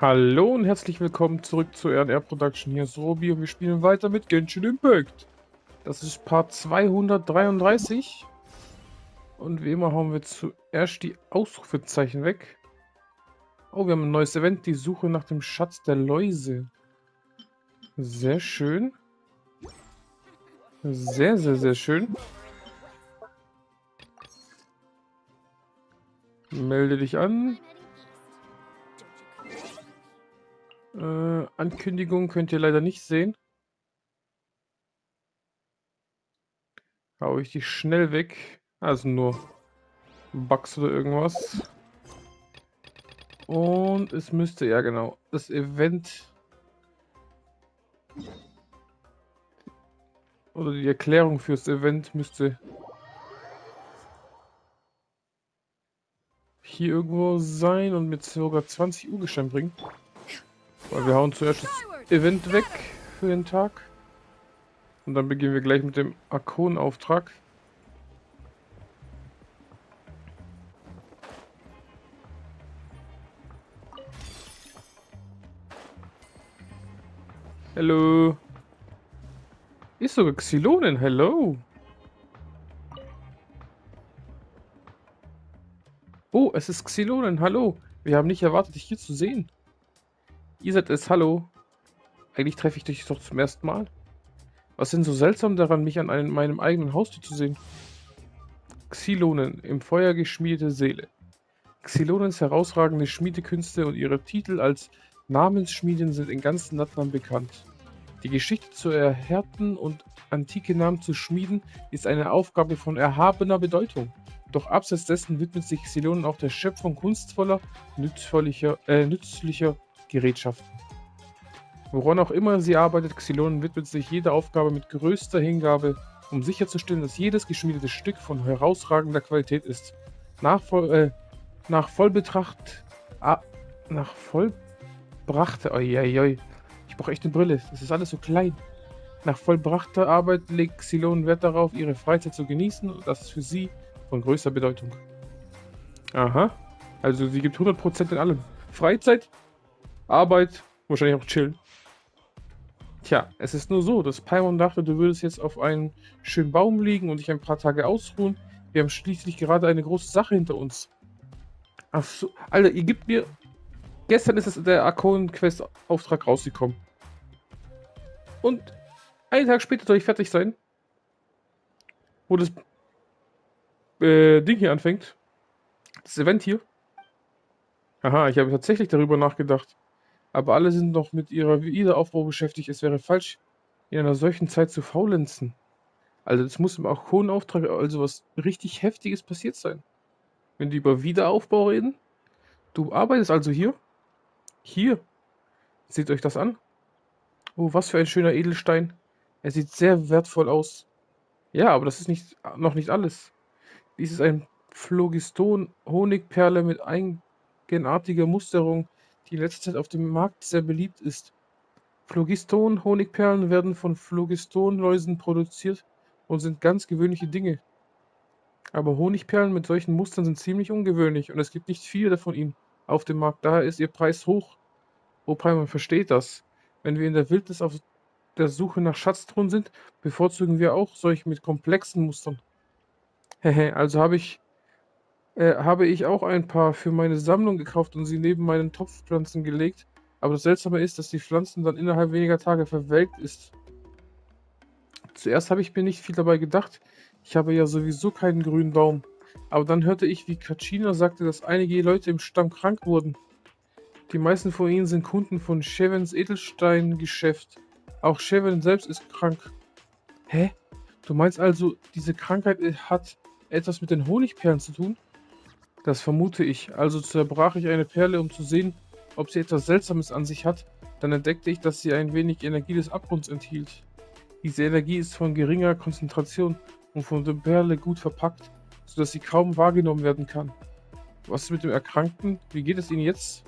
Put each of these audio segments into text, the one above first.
Hallo und herzlich willkommen zurück zu RNR Production. Hier ist Robi und wir spielen weiter mit Genshin Impact. Das ist Part 233. Und wie immer hauen wir zuerst die Ausrufezeichen weg. Oh, wir haben ein neues Event, die Suche nach dem Schatz der Läuse. Sehr schön. Sehr, sehr, sehr schön. Melde dich an. Äh, Ankündigung könnt ihr leider nicht sehen. Hau ich die schnell weg. Also nur Bugs oder irgendwas. Und es müsste, ja genau, das Event oder die Erklärung fürs Event müsste hier irgendwo sein und mit sogar 20 Uhr Gestein bringen. Weil wir hauen zuerst das Event weg für den Tag. Und dann beginnen wir gleich mit dem Arkon-Auftrag. Hallo. Ist sogar Xylonen, hello. Oh, es ist Xylonen, hallo. Wir haben nicht erwartet, dich hier zu sehen. Ihr seid es, hallo. Eigentlich treffe ich dich doch zum ersten Mal. Was ist denn so seltsam daran, mich an einem, meinem eigenen Haustier zu sehen? Xylonen, im Feuer geschmiedete Seele. Xylonens herausragende Schmiedekünste und ihre Titel als Namensschmiedin sind in ganz Natlan bekannt. Die Geschichte zu erhärten und antike Namen zu schmieden ist eine Aufgabe von erhabener Bedeutung. Doch abseits dessen widmet sich Xylonen auch der Schöpfung kunstvoller, nützlicher, äh, nützlicher Gerätschaften. Woran auch immer sie arbeitet, Xylonen widmet sich jeder Aufgabe mit größter Hingabe, um sicherzustellen, dass jedes geschmiedete Stück von herausragender Qualität ist. Nach, voll, äh, nach Vollbetracht... Ah, nach vollbrachte... Oi, Ich brauche echt eine Brille. Das ist alles so klein. Nach vollbrachter Arbeit legt Xylon Wert darauf, ihre Freizeit zu genießen und das ist für sie von größter Bedeutung. Aha. Also sie gibt 100% in allem. Freizeit, Arbeit, wahrscheinlich auch chillen. Tja, es ist nur so, dass Paimon dachte, du würdest jetzt auf einen schönen Baum liegen und dich ein paar Tage ausruhen. Wir haben schließlich gerade eine große Sache hinter uns. Ach so, Alter, ihr gebt mir... Gestern ist der Arkon-Quest-Auftrag rausgekommen. Und einen Tag später soll ich fertig sein. Wo das äh, Ding hier anfängt. Das Event hier. Aha, ich habe tatsächlich darüber nachgedacht aber alle sind noch mit ihrer Wiederaufbau beschäftigt. Es wäre falsch, in einer solchen Zeit zu faulenzen. Also es muss im auch hohen Auftrag also was richtig Heftiges passiert sein. Wenn die über Wiederaufbau reden. Du arbeitest also hier? Hier. Seht euch das an. Oh, was für ein schöner Edelstein. Er sieht sehr wertvoll aus. Ja, aber das ist nicht, noch nicht alles. Dies ist ein Phlogiston-Honigperle mit eigenartiger Musterung, die in letzter Zeit auf dem Markt sehr beliebt ist. Phlogiston-Honigperlen werden von Phlogiston-Läusen produziert und sind ganz gewöhnliche Dinge. Aber Honigperlen mit solchen Mustern sind ziemlich ungewöhnlich und es gibt nicht viele von ihnen auf dem Markt. Daher ist ihr Preis hoch. Wobei man versteht das. Wenn wir in der Wildnis auf der Suche nach Schatztruhen sind, bevorzugen wir auch solche mit komplexen Mustern. Hehe, also habe ich äh, habe ich auch ein paar für meine Sammlung gekauft und sie neben meinen Topfpflanzen gelegt. Aber das Seltsame ist, dass die Pflanzen dann innerhalb weniger Tage verwelkt ist. Zuerst habe ich mir nicht viel dabei gedacht. Ich habe ja sowieso keinen grünen Baum. Aber dann hörte ich, wie Kachina sagte, dass einige Leute im Stamm krank wurden. Die meisten von ihnen sind Kunden von Chevens Edelstein-Geschäft. Auch Cheven selbst ist krank. Hä? Du meinst also, diese Krankheit hat etwas mit den Honigperlen zu tun? Das vermute ich. Also zerbrach ich eine Perle, um zu sehen, ob sie etwas Seltsames an sich hat. Dann entdeckte ich, dass sie ein wenig Energie des Abgrunds enthielt. Diese Energie ist von geringer Konzentration und von der Perle gut verpackt, sodass sie kaum wahrgenommen werden kann. Was ist mit dem Erkrankten? Wie geht es Ihnen jetzt?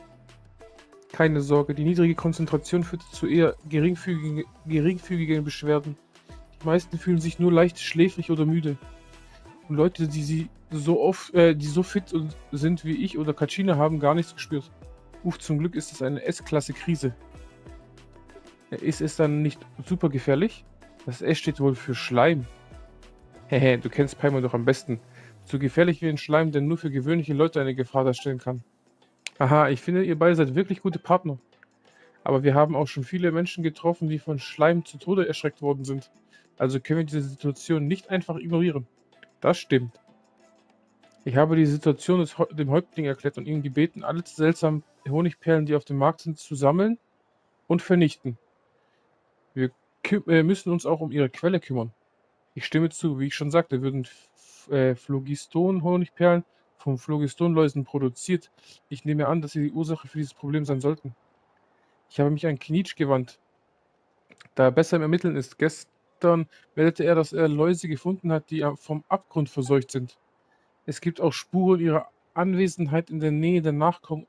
Keine Sorge, die niedrige Konzentration führt zu eher geringfügigen, geringfügigen Beschwerden. Die meisten fühlen sich nur leicht schläfrig oder müde. Und Leute, die sie so oft, äh, die so fit sind wie ich oder Kachina haben gar nichts gespürt. Uff, zum Glück ist es eine S-Klasse-Krise. Ist es dann nicht super gefährlich? Das S steht wohl für Schleim. Hehe, du kennst Paimon doch am besten. So gefährlich wie ein Schleim, der nur für gewöhnliche Leute eine Gefahr darstellen kann. Aha, ich finde, ihr beide seid wirklich gute Partner. Aber wir haben auch schon viele Menschen getroffen, die von Schleim zu Tode erschreckt worden sind. Also können wir diese Situation nicht einfach ignorieren. Das stimmt. Ich habe die Situation dem Häuptling erklärt und ihm gebeten, alle seltsamen Honigperlen, die auf dem Markt sind, zu sammeln und vernichten. Wir äh, müssen uns auch um ihre Quelle kümmern. Ich stimme zu, wie ich schon sagte, würden äh, Phlogiston-Honigperlen vom Phlogistonläusen produziert. Ich nehme an, dass sie die Ursache für dieses Problem sein sollten. Ich habe mich an Knitsch gewandt, da er besser im Ermitteln ist. Gestern meldete er, dass er Läuse gefunden hat, die vom Abgrund verseucht sind. Es gibt auch Spuren ihrer Anwesenheit in der Nähe der Nachkommen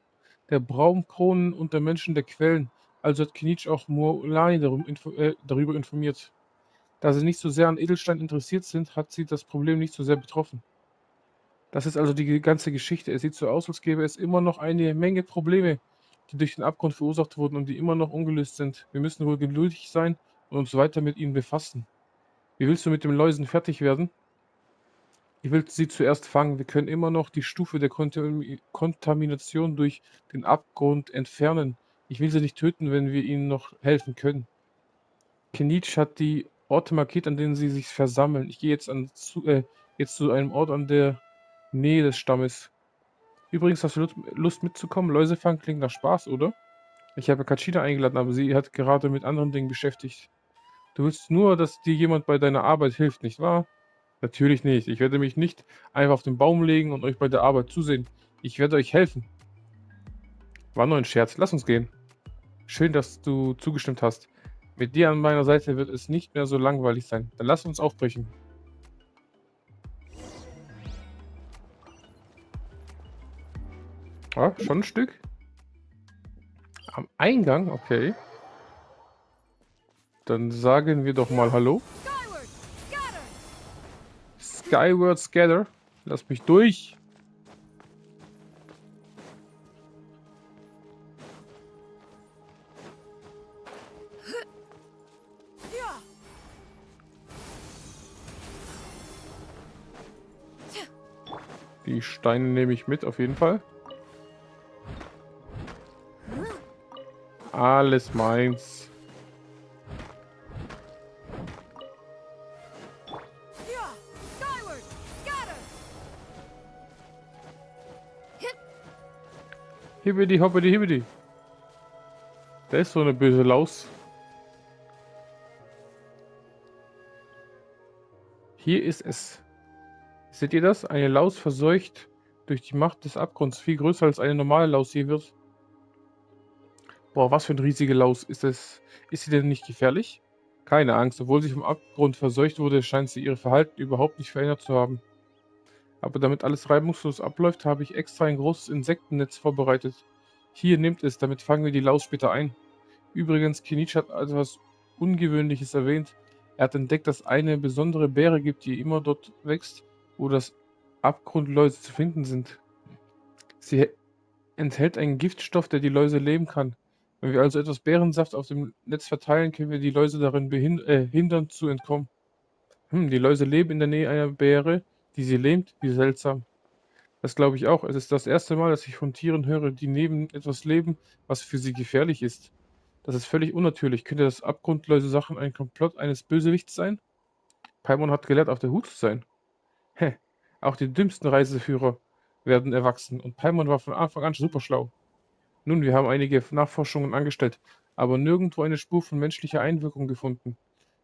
der Braumkronen und der Menschen der Quellen. Also hat Knitsch auch Moolani äh, darüber informiert. Da sie nicht so sehr an Edelstein interessiert sind, hat sie das Problem nicht so sehr betroffen. Das ist also die ganze Geschichte. Es sieht so aus, als gäbe es immer noch eine Menge Probleme, die durch den Abgrund verursacht wurden und die immer noch ungelöst sind. Wir müssen wohl geduldig sein und uns weiter mit ihnen befassen. Wie willst du mit den Läusen fertig werden? Ich will sie zuerst fangen. Wir können immer noch die Stufe der Kontamination durch den Abgrund entfernen. Ich will sie nicht töten, wenn wir ihnen noch helfen können. Kenitsch hat die Orte markiert, an denen sie sich versammeln. Ich gehe jetzt, an, zu, äh, jetzt zu einem Ort an der Nähe des Stammes. Übrigens, hast du Lust mitzukommen? Läusefang klingt nach Spaß, oder? Ich habe Kachida eingeladen, aber sie hat gerade mit anderen Dingen beschäftigt. Du willst nur, dass dir jemand bei deiner Arbeit hilft, nicht wahr? Natürlich nicht. Ich werde mich nicht einfach auf den Baum legen und euch bei der Arbeit zusehen. Ich werde euch helfen. War nur ein Scherz. Lass uns gehen. Schön, dass du zugestimmt hast. Mit dir an meiner Seite wird es nicht mehr so langweilig sein. Dann lass uns aufbrechen. Ah, schon ein Stück. Am Eingang, okay. Dann sagen wir doch mal Hallo. Skyward Scatter. Lass mich durch. Die Steine nehme ich mit, auf jeden Fall. Alles meins. Hibbidi hoppidi hibbidi. Da ist so eine böse Laus. Hier ist es. Seht ihr das? Eine Laus verseucht durch die Macht des Abgrunds. Viel größer als eine normale Laus hier wird. Boah, was für ein riesige Laus. Ist das, ist sie denn nicht gefährlich? Keine Angst, obwohl sie vom Abgrund verseucht wurde, scheint sie ihr Verhalten überhaupt nicht verändert zu haben. Aber damit alles reibungslos abläuft, habe ich extra ein großes Insektennetz vorbereitet. Hier, nehmt es, damit fangen wir die Laus später ein. Übrigens, Kinich hat etwas Ungewöhnliches erwähnt. Er hat entdeckt, dass eine besondere Beere gibt, die immer dort wächst, wo das Abgrundläuse zu finden sind. Sie enthält einen Giftstoff, der die Läuse leben kann. Wenn wir also etwas Bärensaft auf dem Netz verteilen, können wir die Läuse darin äh, hindern zu entkommen. Hm, die Läuse leben in der Nähe einer Beere, die sie lähmt. Wie seltsam. Das glaube ich auch. Es ist das erste Mal, dass ich von Tieren höre, die neben etwas leben, was für sie gefährlich ist. Das ist völlig unnatürlich. Könnte das abgrundlose Sachen ein Komplott eines Bösewichts sein? Paimon hat gelernt, auf der Hut zu sein. Hä, auch die dümmsten Reiseführer werden erwachsen und Paimon war von Anfang an super schlau. Nun, wir haben einige Nachforschungen angestellt, aber nirgendwo eine Spur von menschlicher Einwirkung gefunden.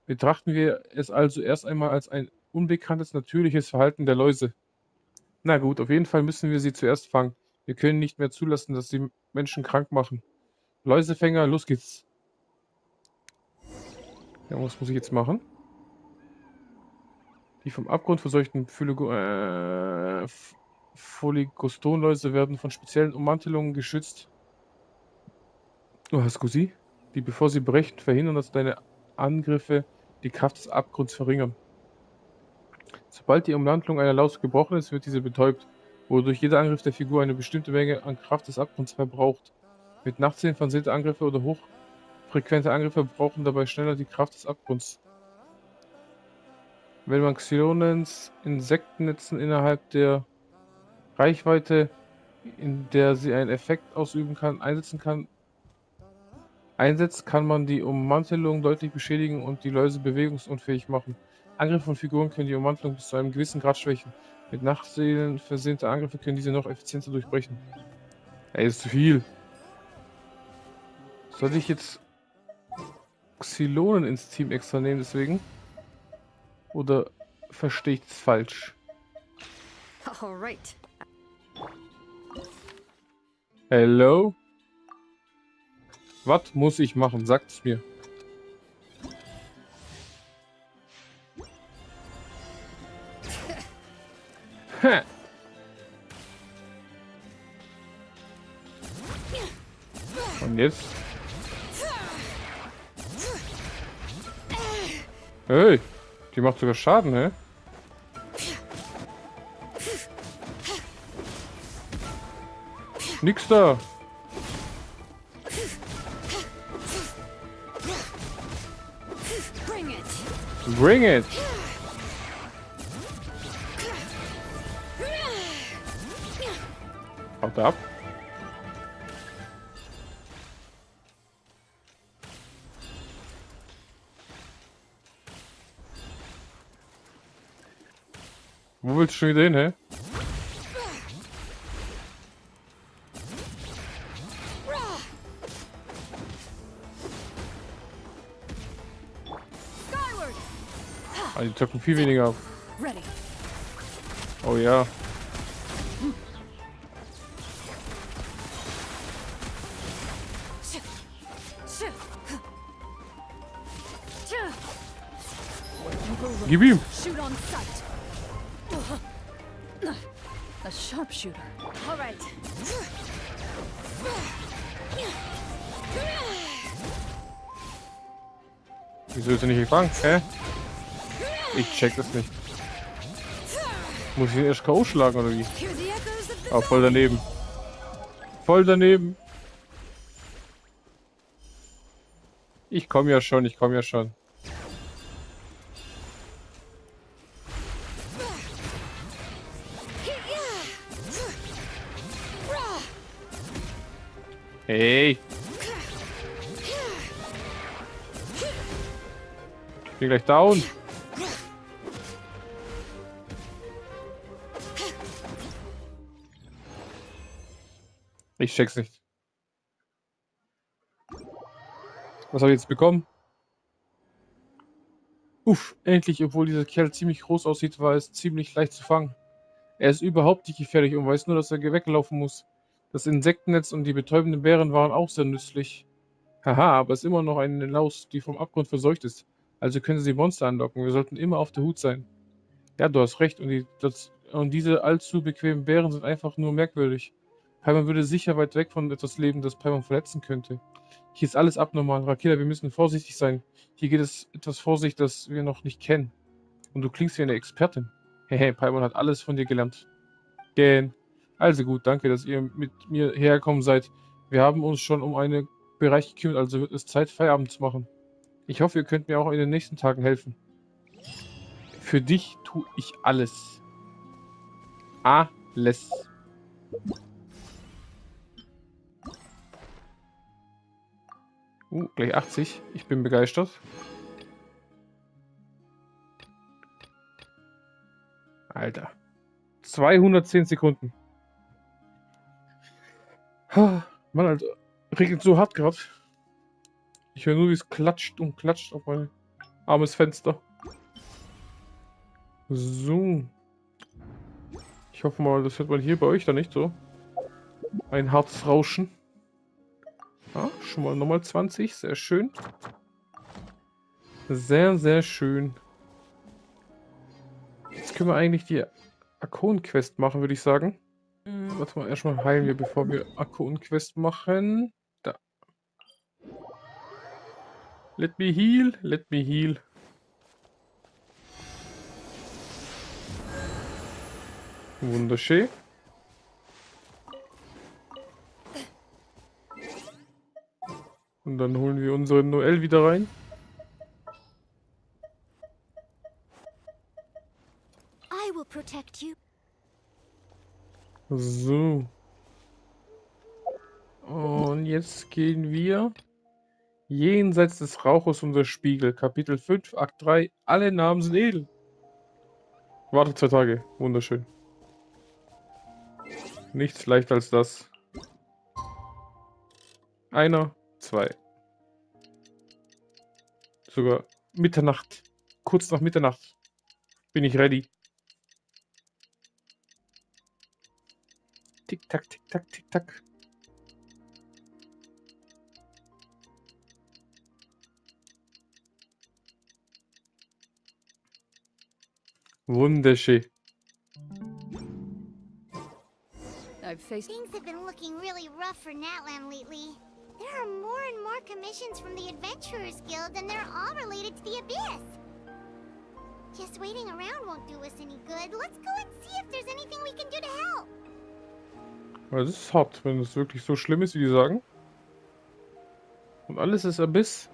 Betrachten wir es also erst einmal als ein unbekanntes natürliches Verhalten der Läuse. Na gut, auf jeden Fall müssen wir sie zuerst fangen. Wir können nicht mehr zulassen, dass sie Menschen krank machen. Läusefänger, los geht's. Ja, was muss ich jetzt machen? Die vom Abgrund verseuchten Phylogo äh, Foligostonläuse werden von speziellen Ummantelungen geschützt. Oh, Scusi, die bevor sie brechen, verhindern, dass deine Angriffe die Kraft des Abgrunds verringern. Sobald die Umlandung einer Laus gebrochen ist, wird diese betäubt, wodurch jeder Angriff der Figur eine bestimmte Menge an Kraft des Abgrunds verbraucht. Mit Nachtsehen versehene Angriffe oder hochfrequente Angriffe brauchen dabei schneller die Kraft des Abgrunds. Wenn man Xylonens Insektennetzen innerhalb der Reichweite, in der sie einen Effekt ausüben kann, einsetzen kann, einsetzt, kann man die Ummantelung deutlich beschädigen und die Läuse bewegungsunfähig machen. Angriffe von Figuren können die Ummantelung bis zu einem gewissen Grad schwächen. Mit Nachtsehen versehnte Angriffe können diese noch effizienter durchbrechen. Ey, ist zu viel. Sollte ich jetzt Xylonen ins Team extra nehmen deswegen? Oder verstehe ich das falsch? Alright. Hello? Was muss ich machen? Sagt's mir. Hä? Und jetzt? Hey, die macht sogar Schaden, hä? Nix da. Bring it. Bring it. Haut ab. Wo willst du schon wieder hin, hä? Ah, die töpfen viel weniger ab. Oh ja. Gib ihm. Shoot on sight. A sharpshooter. All right. Wieso ist er nicht gefangen? Hä? Ich check das nicht. Muss ich ihn erst K.O. schlagen oder wie? The Ah, voll daneben. Voll daneben. Ich komme ja schon, ich komme ja schon. Gleich down. Ich check's nicht. Was habe ich jetzt bekommen? Uff, endlich, obwohl dieser Kerl ziemlich groß aussieht, war es ziemlich leicht zu fangen. Er ist überhaupt nicht gefährlich und weiß nur, dass er weglaufen muss. Das Insektennetz und die betäubenden Bären waren auch sehr nützlich. Haha, aber es ist immer noch eine Laus, die vom Abgrund verseucht ist. Also können sie Monster anlocken. Wir sollten immer auf der Hut sein. Ja, du hast recht. Und, die, das, und diese allzu bequemen Bären sind einfach nur merkwürdig. Paimon würde sicher weit weg von etwas leben, das Paimon verletzen könnte. Hier ist alles abnormal. Rakela, wir müssen vorsichtig sein. Hier geht es etwas vor sich, das wir noch nicht kennen. Und du klingst wie eine Expertin. Hehe, Paimon hat alles von dir gelernt. Gähn. Also gut, danke, dass ihr mit mir hergekommen seid. Wir haben uns schon um einen Bereich gekümmert, also wird es Zeit, Feierabend zu machen. Ich hoffe, ihr könnt mir auch in den nächsten Tagen helfen. Für dich tue ich alles. Alles. Uh, gleich 80. Ich bin begeistert. Alter. 210 Sekunden. Mann, Alter. Regnet so hart gerade. Ich höre nur, wie es klatscht und klatscht auf mein armes Fenster. So. Ich hoffe mal, das hört man hier bei euch da nicht so. Ein hartes Rauschen. Ah, schon mal nochmal 20. Sehr schön. Sehr, sehr schön. Jetzt können wir eigentlich die Akon-Quest machen, würde ich sagen. Hm, Warte mal, erstmal heilen wir, bevor wir Akon-Quest machen. Let me heal, let me heal. Wunderschön. Und dann holen wir unsere Noel wieder rein. I will protect you. So. Und jetzt gehen wir jenseits des Rauches unser Spiegel. Kapitel 5, Akt 3. Alle Namen sind edel. Warte zwei Tage. Wunderschön. Nichts leichter als das. Einer, zwei. Sogar Mitternacht. Kurz nach Mitternacht bin ich ready. Tick, tack, tick, tack, tick, tack. Wunderschön. I've faced. Things have been looking really rough for Natlan lately. There are more and more commissions from the Adventurers Guild, and they're all related to the Abyss. Just waiting around won't do us any good. Let's go and see if there's anything we can do to help. Das ist hart, wenn es wirklich so schlimm ist, wie die sagen. Und alles ist Abyss.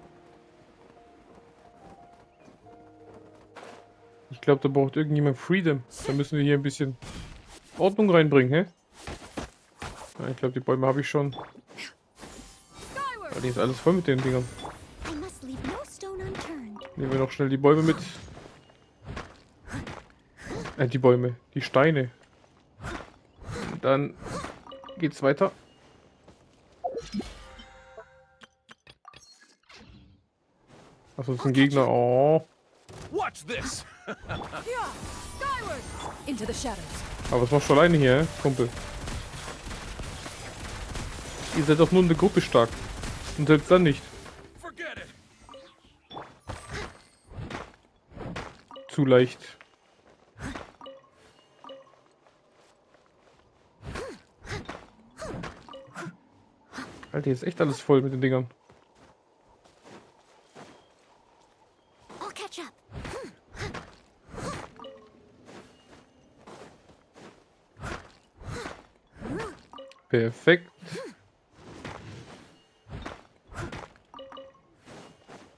Glaube, da braucht irgendjemand Freedom. Da müssen wir hier ein bisschen Ordnung reinbringen, hä? Ja, ich glaube, die Bäume habe ich schon. Ja, die ist alles voll mit den Dingern. Nehmen wir noch schnell die Bäume mit. Äh, die Bäume. Die Steine. Und dann geht's weiter. Achso, das ist ein Gegner. Oh. Watch this! Yeah! Skyward! Into the shadows. Aber was machst du alleine hier, Kumpel? Ihr seid doch nur in der Gruppe stark. Und selbst dann nicht. Zu leicht. Alter, hier ist echt alles voll mit den Dingern. I'll catch up. Perfekt.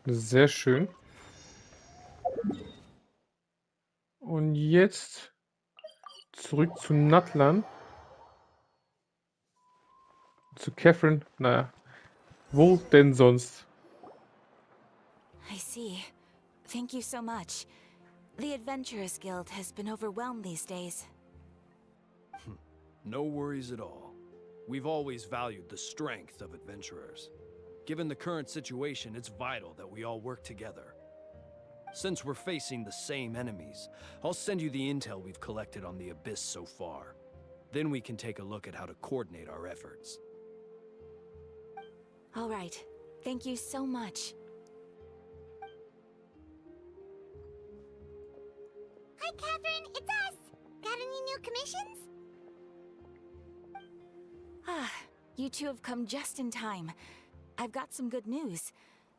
Sehr schön. Und jetzt zurück zu Natlan. Zu Catherine. Naja. Wo denn sonst? I see. Thank you so much. The Adventurers Guild has been overwhelmed these days. No worries at all. We've always valued the strength of adventurers. Given the current situation, it's vital that we all work together. Since we're facing the same enemies, I'll send you the intel we've collected on the Abyss so far. Then we can take a look at how to coordinate our efforts. All right. Thank you so much. Hi, Catherine. It's us. Got any new commissions? Ah, you two have come just in time. I've got some good news.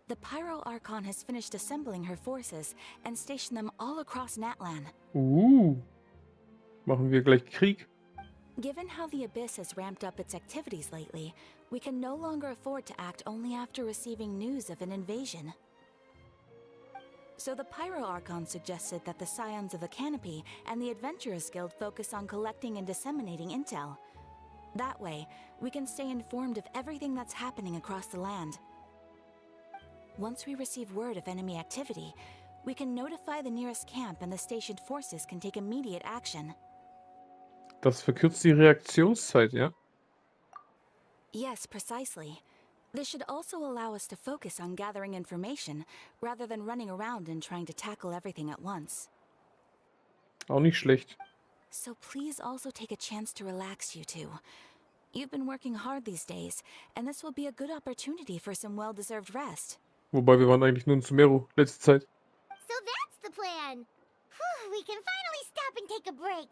The Pyro Archon has finished assembling her forces and stationed them all across Natlan. Uh. Machen wir gleich Krieg. Given how the Abyss has ramped up its activities lately, we can no longer afford to act only after receiving news of an invasion. So the Pyro Archon suggested that the Scions of the Canopy and the Adventurers Guild focus on collecting and disseminating intel. That way, we can stay informed of everything that's happening across the land. Once we receive word of enemy activity, we can notify the nearest camp and the stationed forces can take immediate action. Das verkürzt die Reaktionszeit, ja? Yes, precisely. This should also allow us to focus on gathering information rather than running around and trying to tackle everything at once. Auch nicht schlecht. So please also take a chance to relax, you two. You've been working hard these days, and this will be a good opportunity for some well deserved rest. Wobei wir waren eigentlich nur in Sumeru letzte Zeit. So that's the plan. Whew, we can finally stop and take a break.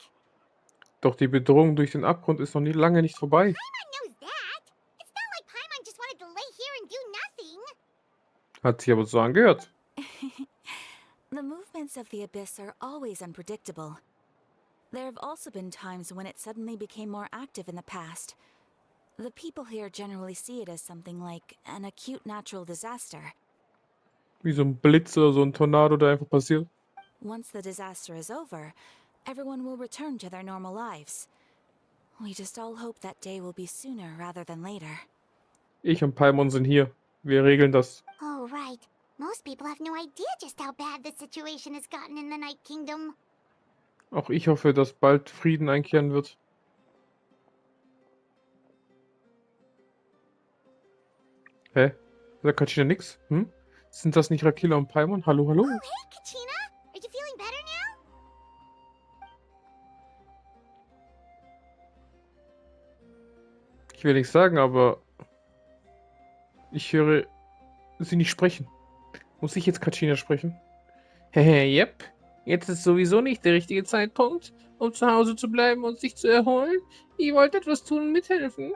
Doch die Bedrohung durch den Abgrund ist noch nie lange nicht vorbei. Paimon knows that. It's not like Paimon just wanted to lay here and do nothing. Hat sich aber so angehört. The movements of the Abyss are always unpredictable. There have also been times when it suddenly became more active in the past. The people here generally see it as something like an acute natural disaster. Wie so ein Blitz oder so ein Tornado, der einfach passiert. Once the disaster is over, everyone will return to their normal lives. We just all hope that day will be sooner rather than later. Ich und Paimon sind hier. Wir regeln das. Oh, right. Most people have no idea just how bad the situation has gotten in the Night Kingdom. Auch ich hoffe, dass bald Frieden einkehren wird. Hä? Sagt Kachina nix? Hm? Sind das nicht Rakila und Paimon? Hallo, hallo? Oh, hey, Kachina! Are you feeling better now? Ich will nichts sagen, aber ich höre sie nicht sprechen. Muss ich jetzt Kachina sprechen? Hehe, yep. Jetzt ist sowieso nicht der richtige Zeitpunkt, um zu Hause zu bleiben und sich zu erholen. Ich wollte etwas tun und mithelfen.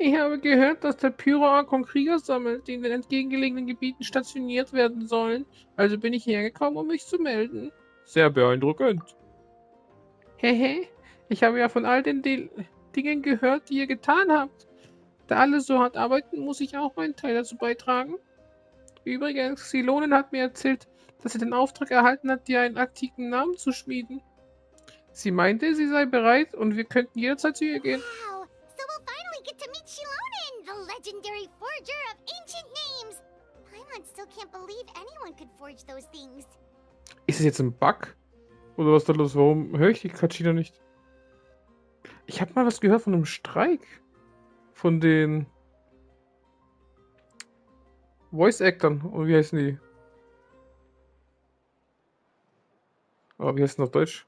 Ich habe gehört, dass der Pyroarchon Krieger sammelt, die in den entgegengelegenen Gebieten stationiert werden sollen. Also bin ich hergekommen, um mich zu melden. Sehr beeindruckend. Hehe, ich habe ja von all den De Dingen gehört, die ihr getan habt. Da alle so hart arbeiten, muss ich auch meinen Teil dazu beitragen. Übrigens, Xilonen hat mir erzählt, dass sie den Auftrag erhalten hat, dir einen antiken Namen zu schmieden. Sie meinte, sie sei bereit und wir könnten jederzeit zu ihr gehen. Wow! Get to meet Shilonen, the legendary forger of ancient names! Paimon still can't believe anyone could forge those things. Ist es jetzt ein Bug? Oder was ist da los? Warum höre ich die Kachina nicht? Ich habe mal was gehört von einem Streik. Von den Voice-Actern. Oder wie heißen die? Oh, wie heißt denn auf Deutsch?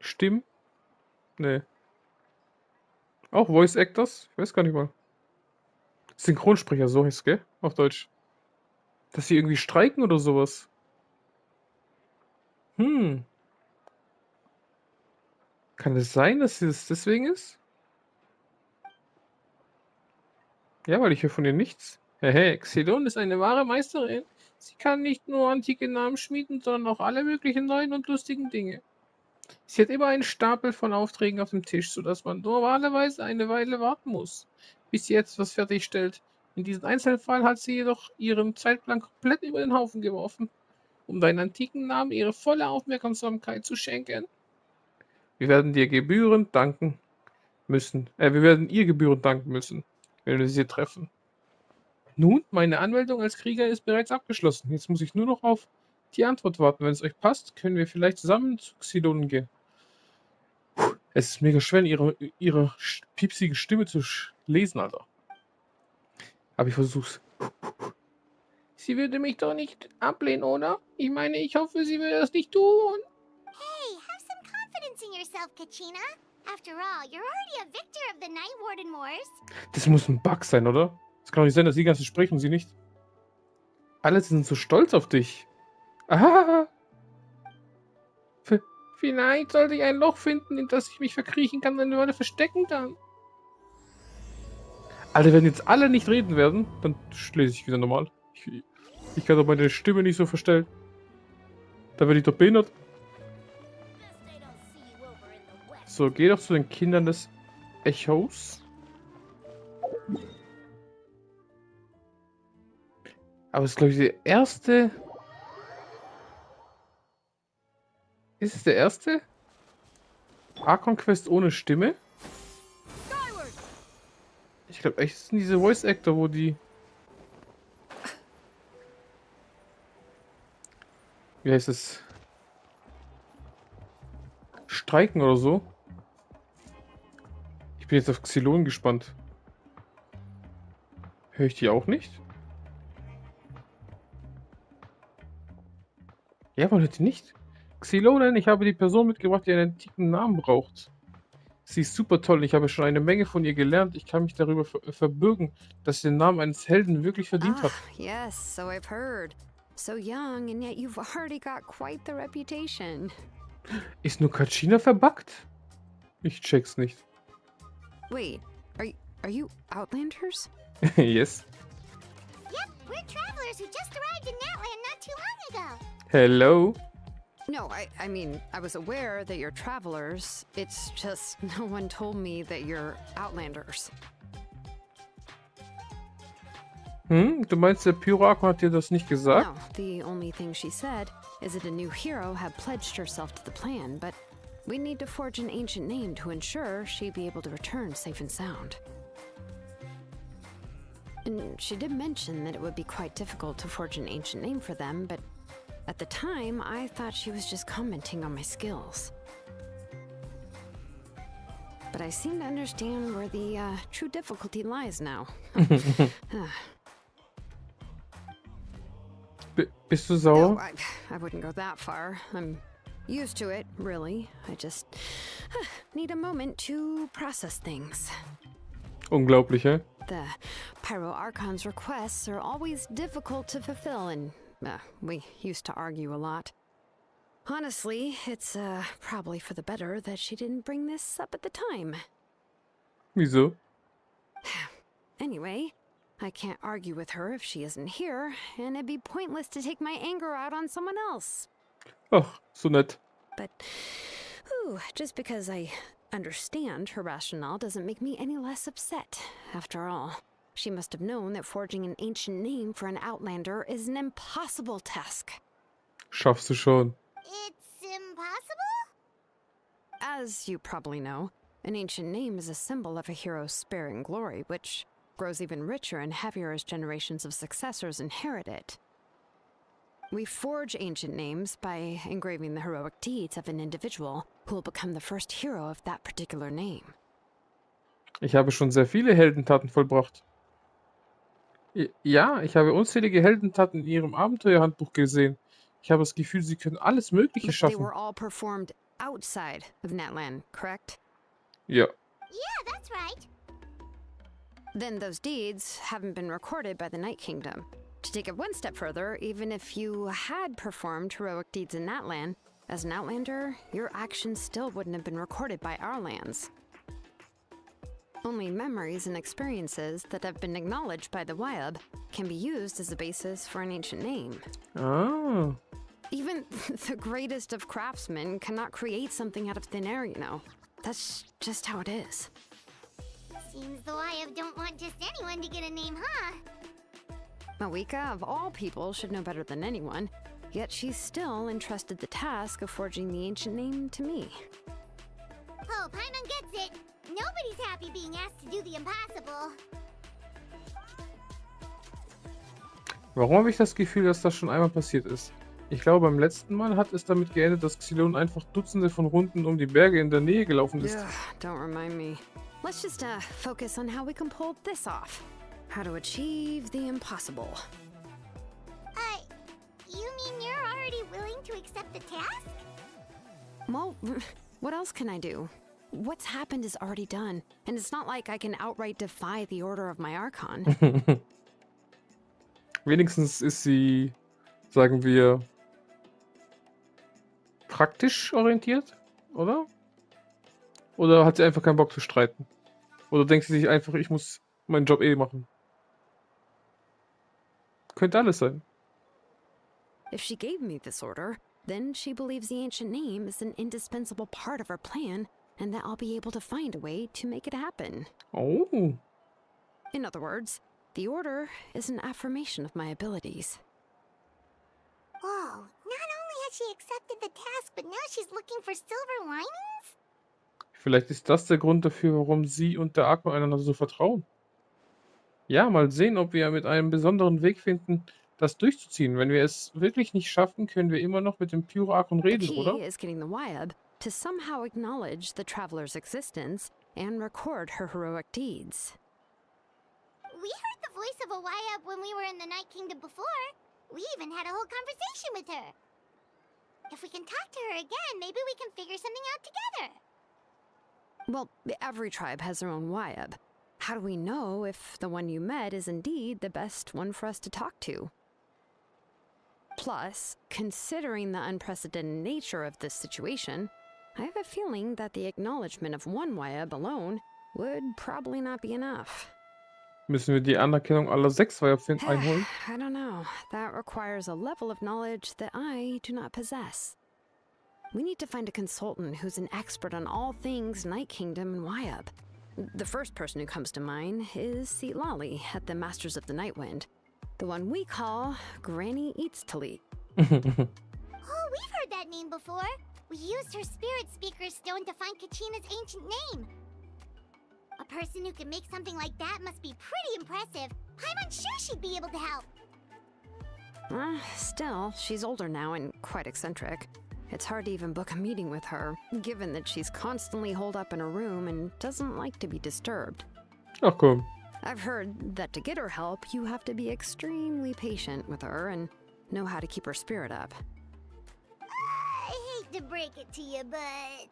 Stimmen? Nee. Auch Voice Actors? Ich weiß gar nicht mal. Synchronsprecher, so heißt es, gell? Auf Deutsch. Dass sie irgendwie streiken oder sowas. Hm. Kann es sein, dass sie das deswegen ist? Ja, weil ich höre von ihr nichts. Hehe, Xelon ist eine wahre Meisterin. Sie kann nicht nur antike Namen schmieden, sondern auch alle möglichen neuen und lustigen Dinge. Sie hat immer einen Stapel von Aufträgen auf dem Tisch, sodass man normalerweise eine Weile warten muss, bis sie etwas fertigstellt. In diesem Einzelfall hat sie jedoch ihren Zeitplan komplett über den Haufen geworfen, um deinen antiken Namen ihre volle Aufmerksamkeit zu schenken. Wir werden dir gebührend danken müssen. Äh, wir werden ihr gebührend danken müssen, wenn wir sie treffen. Nun, meine Anmeldung als Krieger ist bereits abgeschlossen. Jetzt muss ich nur noch auf die Antwort warten. Wenn es euch passt, können wir vielleicht zusammen zu Xilonen gehen. Puh, es ist mega schwer, ihre, ihre piepsige Stimme zu lesen, Alter. Aber ich versuch's. Sie würde mich doch nicht ablehnen, oder? Ich meine, ich hoffe, sie würde das nicht tun. Hey, have some confidence in yourself, Kachina. After all, you're already a victor of the Night Warden Wars. Das muss ein Bug sein, oder? Es kann doch nicht sein, dass sie ganz sprechen und sie nicht. Alle sind so stolz auf dich. Vielleicht sollte ich ein Loch finden, in das ich mich verkriechen kann und eine Weile verstecken kann. Alter, wenn jetzt alle nicht reden werden, dann lese ich wieder normal. Ich, ich kann doch meine Stimme nicht so verstellen. Da werde ich doch behindert. So, geh doch zu den Kindern des Echos. Aber es ist, glaube ich, der erste. Ist es der erste? Archon Quest ohne Stimme? Ich glaube echt, es sind diese Voice Actor, wo die. Wie heißt es? Streiken oder so. Ich bin jetzt auf Xylon gespannt. Höre ich die auch nicht? Ja, man hört die nicht. Xylonen, ich habe die Person mitgebracht, die einen antiken Namen braucht. Sie ist super toll. Ich habe schon eine Menge von ihr gelernt. Ich kann mich darüber ver verbürgen, dass sie den Namen eines Helden wirklich verdient Ah, hat. yes, so I've heard. So young, and yet you've already got quite the reputation. Ist nur Kachina verbuggt? Ich check's nicht. Wait, are y- are you Outlanders? yes. Yep, we're travelers who just arrived in Natland not too long ago. Hello. No, I, I mean, I was aware that you're travelers. It's just no one told me that you're Outlanders. Hm, du meinst, der Pyroarchon hat dir das nicht gesagt? No, the only thing she said is that a new hero had pledged herself to the plan, but we need to forge an ancient name to ensure she'd be able to return safe and sound. And she did mention that it would be quite difficult to forge an ancient name for them, but at the time, I thought she was just commenting on my skills. But I seem to understand where the uh, true difficulty lies now. Bist du No. I, I wouldn't go that far. I'm used to it, really. I just need a moment to process things. Unglaublich, hä? The Pyro Archon's requests are always difficult to fulfill, and uh, we used to argue a lot. Honestly, it's uh, probably for the better that she didn't bring this up at the time. Wieso? Anyway, I can't argue with her if she isn't here, and it'd be pointless to take my anger out on someone else. Oh, so nett. But, whew, just because I understand her rationale doesn't make me any less upset. After all, she must have known that forging an ancient name for an Outlander is an impossible task. Schaffst du schon. It's impossible? As you probably know, an ancient name is a symbol of a hero's sparing glory, which grows even richer and heavier as generations of successors inherit it. We forge ancient names by engraving the heroic deeds of an individual who will become the first hero of that particular name. Ich habe schon sehr viele Heldentaten vollbracht. Ja, ich habe unzählige Heldentaten in ihrem Abenteuerhandbuch gesehen. Ich habe das Gefühl, sie können alles Mögliche They schaffen. were all performed outside of Natlan, correct? Ja, Yeah, that's right. Then those deeds haven't been recorded by the Night Kingdom. To take it one step further, even if you had performed heroic deeds in that land, as an Outlander, your actions still wouldn't have been recorded by our lands. Only memories and experiences that have been acknowledged by the Wyab can be used as a basis for an ancient name. ah, Even the greatest of craftsmen cannot create something out of thin air, you know. That's just how it is. Seems the Wyab don't want just anyone to get a name, huh? Mawika, of all people, should know better than anyone, yet she's still entrusted the task of forging the ancient name to me. Oh, Paimon gets it. Nobody's happy being asked to do the impossible. warum habe ich das Gefühl, dass das schon einmal passiert ist? Ich glaube, beim letzten Mal hat es damit geendet, dass Xylon einfach Dutzende von Runden um die Berge in der Nähe gelaufen ist. Ugh, don't remind me. Let's just uh, focus on how we can pull this off. How to achieve the impossible. Uh, you mean you're already willing to accept the task? Well, what else can I do? What's happened is already done, and it's not like I can outright defy the order of my Archon. Wenigstens ist sie, sagen wir, praktisch orientiert, oder? Oder hat sie einfach keinen Bock zu streiten? Oder denkt sie sich einfach, ich muss meinen Job eh machen? Könnte alles sein. If she gave me this order, then she believes the ancient name is an indispensable part of our plan, and that I'll be able to find a way to make it happen. Oh, In other words, the order is an affirmation of my abilities. Whoa, not only has she accepted the task, but now she's looking for silver linings? vielleicht ist das der Grund dafür, warum sie und der Arco einander so vertrauen. Ja, mal sehen, ob wir mit einem besonderen Weg finden, das durchzuziehen. Wenn wir es wirklich nicht schaffen, können wir immer noch mit dem Pyro The reden, oder? is getting the Wyab to somehow acknowledge the traveler's existence and record her heroic deeds. We heard the voice of a Wyab when we were in the Night Kingdom before. We even had a whole conversation with her. If we can talk to her again, maybe we can figure something out together. Well, every tribe has their own Wyab. How do we know if the one you met is indeed the best one for us to talk to? Plus, considering the unprecedented nature of this situation, I have a feeling that the acknowledgement of one Wyab alone would probably not be enough. Müssen wir die Anerkennung aller sechs Feuerpfänden einholen? I don't know. That requires a level of knowledge that I do not possess. We need to find a consultant who's an expert on all things Night Kingdom and Wyup. The first person who comes to mind is Seat Lolly at the Masters of the Night Wind. The one we call Granny Eats Talit. Oh, we've heard that name before. We used her spirit speaker stone to find Kachina's ancient name. A person who can make something like that must be pretty impressive. I'm unsure she'd be able to help. Uh, still, she's older now and quite eccentric. It's hard to even book a meeting with her, given that she's constantly holed up in her room and doesn't like to be disturbed. Ach komm. I've heard that to get her help, you have to be extremely patient with her and know how to keep her spirit up. I hate to break it to you, but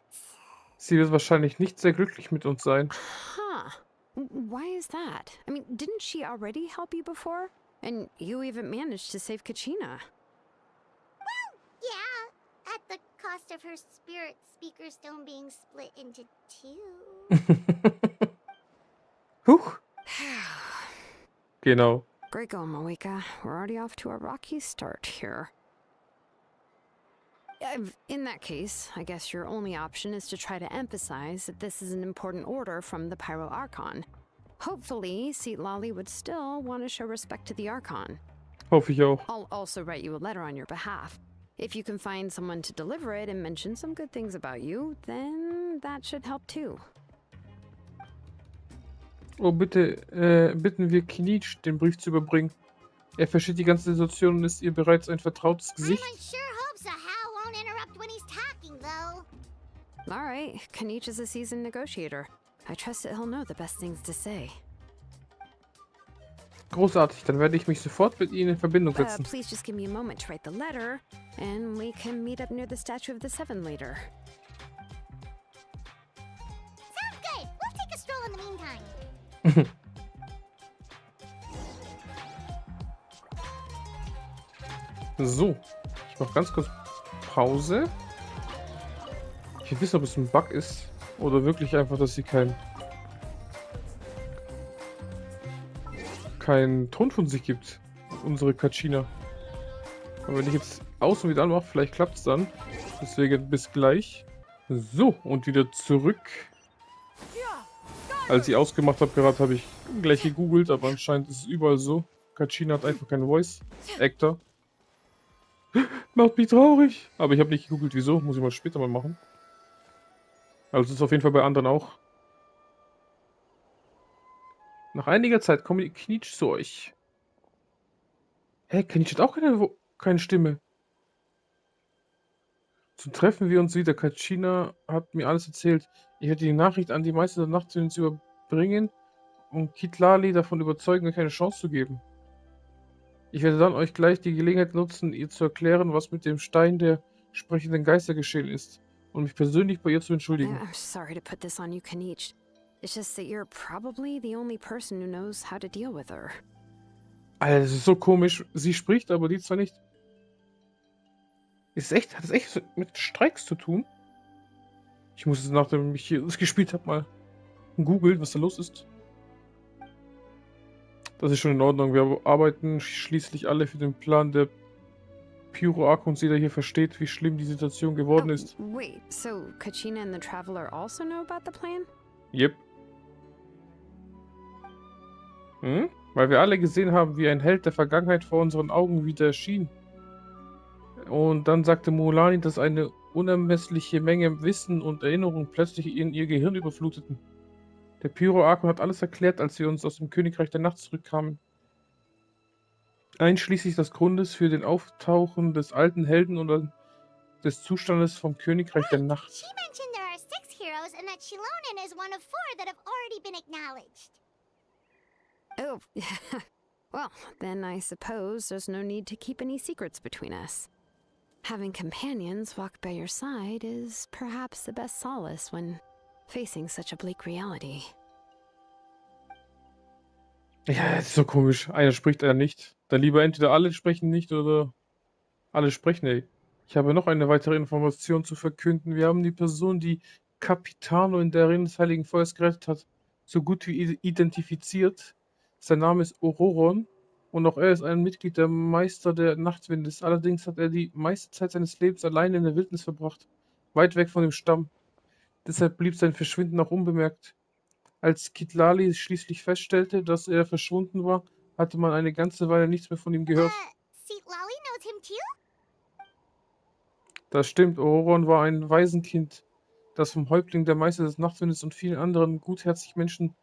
Sie wird wahrscheinlich nicht sehr glücklich mit uns sein. Huh. Why is that? I mean, didn't she already help you before? And you even managed to save Kachina. Well, yeah, at the cost of her spirit speaker stone being split into two. Huch. Genau. Great going, Moeka. We're already off to a rocky start here. In that case, I guess your only option is to try to emphasize that this is an important order from the Pyro Archon. Hopefully, Seat Lolly would still want to show respect to the Archon. Hoffe ich auch. I'll also write you a letter on your behalf. If you can find someone to deliver it and mention some good things about you, then that should help too. Oh, bitte äh, bitten wir Kinich, den Brief zu überbringen. Er versteht die ganze Situation und ist ihr bereits ein vertrautes Gesicht. All right, Kanich is a seasoned negotiator. I trust that he'll know the best things to say. Großartig, dann werde ich mich sofort mit Ihnen in Verbindung Uh, setzen. please just give me a moment to write the letter, and we can meet up near the Statue of the Seven later. Sounds good. We'll take a stroll in the meantime. So, ich mache ganz kurz Pause. Ich wissen, ob es ein Bug ist oder wirklich einfach, dass sie kein kein Ton von sich gibt. Unsere Kachina. Aber wenn ich jetzt aus und wieder anmache, vielleicht klappt es dann. Deswegen bis gleich. So, und wieder zurück. Als ich ausgemacht habe, gerade habe ich gleich gegoogelt, aber anscheinend ist es überall so. Kachina hat einfach keinen Voice Actor. Macht mich traurig. Aber ich habe nicht gegoogelt, wieso. Muss ich mal später mal machen. Also ist auf jeden Fall bei anderen auch. Nach einiger Zeit kommt Knitsch zu euch. Hä, Knitsch hat auch keine, keine Stimme. So treffen wir uns wieder. Kachina hat mir alles erzählt. Ich werde die Nachricht an die Meister der Nacht zu uns überbringen und Kitlali davon überzeugen, euch eine Chance zu geben. Ich werde dann euch gleich die Gelegenheit nutzen, ihr zu erklären, was mit dem Stein der sprechenden Geister geschehen ist und mich persönlich bei ihr zu entschuldigen. I'm sorry to put this on you, Kanich. It's just that you're probably the only person who knows how to deal with her. Alter, das ist so komisch. Sie spricht, aber die zwar nicht. Ist echt, hat es echt mit Streiks zu tun? Ich muss es, nachdem ich hier das gespielt habe, mal googeln, was da los ist. Das ist schon in Ordnung. Wir arbeiten schließlich alle für den Plan der Pyro Archons. Jeder hier versteht, wie schlimm die Situation geworden Oh, ist. wait, so Kachina and the Traveler also know about the plan? Yep. Hm? Weil wir alle gesehen haben, wie ein Held der Vergangenheit vor unseren Augen wieder erschien. Und dann sagte Mulani, dass eine unermessliche Menge Wissen und Erinnerung plötzlich in ihr Gehirn überfluteten. Der Pyro-Archon hat alles erklärt, als wir uns aus dem Königreich der Nacht zurückkamen. Einschließlich des Grundes für den Auftauchen des alten Helden oder des Zustandes vom Königreich der Nacht. She mentioned there are six heroes and that Shilonen is one of four that have already been acknowledged. Oh, well, then I suppose there's no need to keep any secrets between us. Having companions walk by your side is perhaps the best solace when facing such a bleak reality. Ja, das ist so komisch. Einer spricht, einer nicht. Dann lieber entweder alle sprechen nicht oder alle sprechen, ey. Ich habe noch eine weitere Information zu verkünden. Wir haben die Person, die Capitano in der Arena des Heiligen Feuers gerettet hat, so gut wie identifiziert. Sein Name ist Ororon und auch er ist ein Mitglied der Meister der Nachtwindes. Allerdings hat er die meiste Zeit seines Lebens allein in der Wildnis verbracht. weit weg von dem Stamm. Deshalb blieb sein Verschwinden auch unbemerkt. Als Kitlali schließlich feststellte, dass er verschwunden war, hatte man eine ganze Weile nichts mehr von ihm gehört. Too? Das stimmt, Ororon war ein Waisenkind, das vom Häuptling der Meister des Nachtwindes und vielen anderen gutherzigen Menschen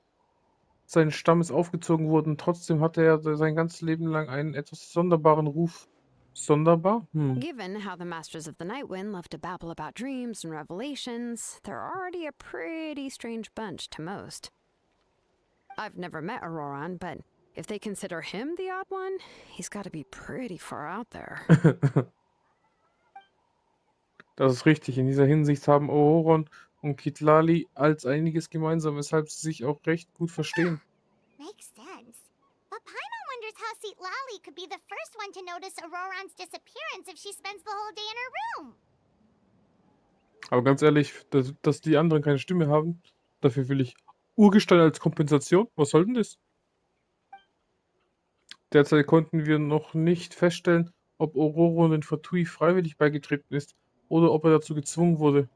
seines Stammes aufgezogen wurde. Trotzdem hatte er sein ganzes Leben lang einen etwas sonderbaren Ruf. Sonderbar? Hm. Given how the Masters of the Nightwind love to babble about dreams and revelations, they're already a pretty strange bunch to most. I've never met Auroron, but if they consider him the odd one, he's got to be pretty far out there. Das ist richtig. In dieser Hinsicht haben Ororon und Kitlali als einiges gemeinsam, weshalb sie sich auch recht gut verstehen. Makes sense. But Paimon Seat Lolly could be the first one to notice Auroron's disappearance if she spends the whole day in her room. Aber ganz ehrlich, dass, dass die anderen keine Stimme haben, dafür will ich Urgestein als Kompensation. Was soll denn das? Derzeit konnten wir noch nicht feststellen, ob Ororon den Fatui freiwillig beigetreten ist oder ob er dazu gezwungen wurde.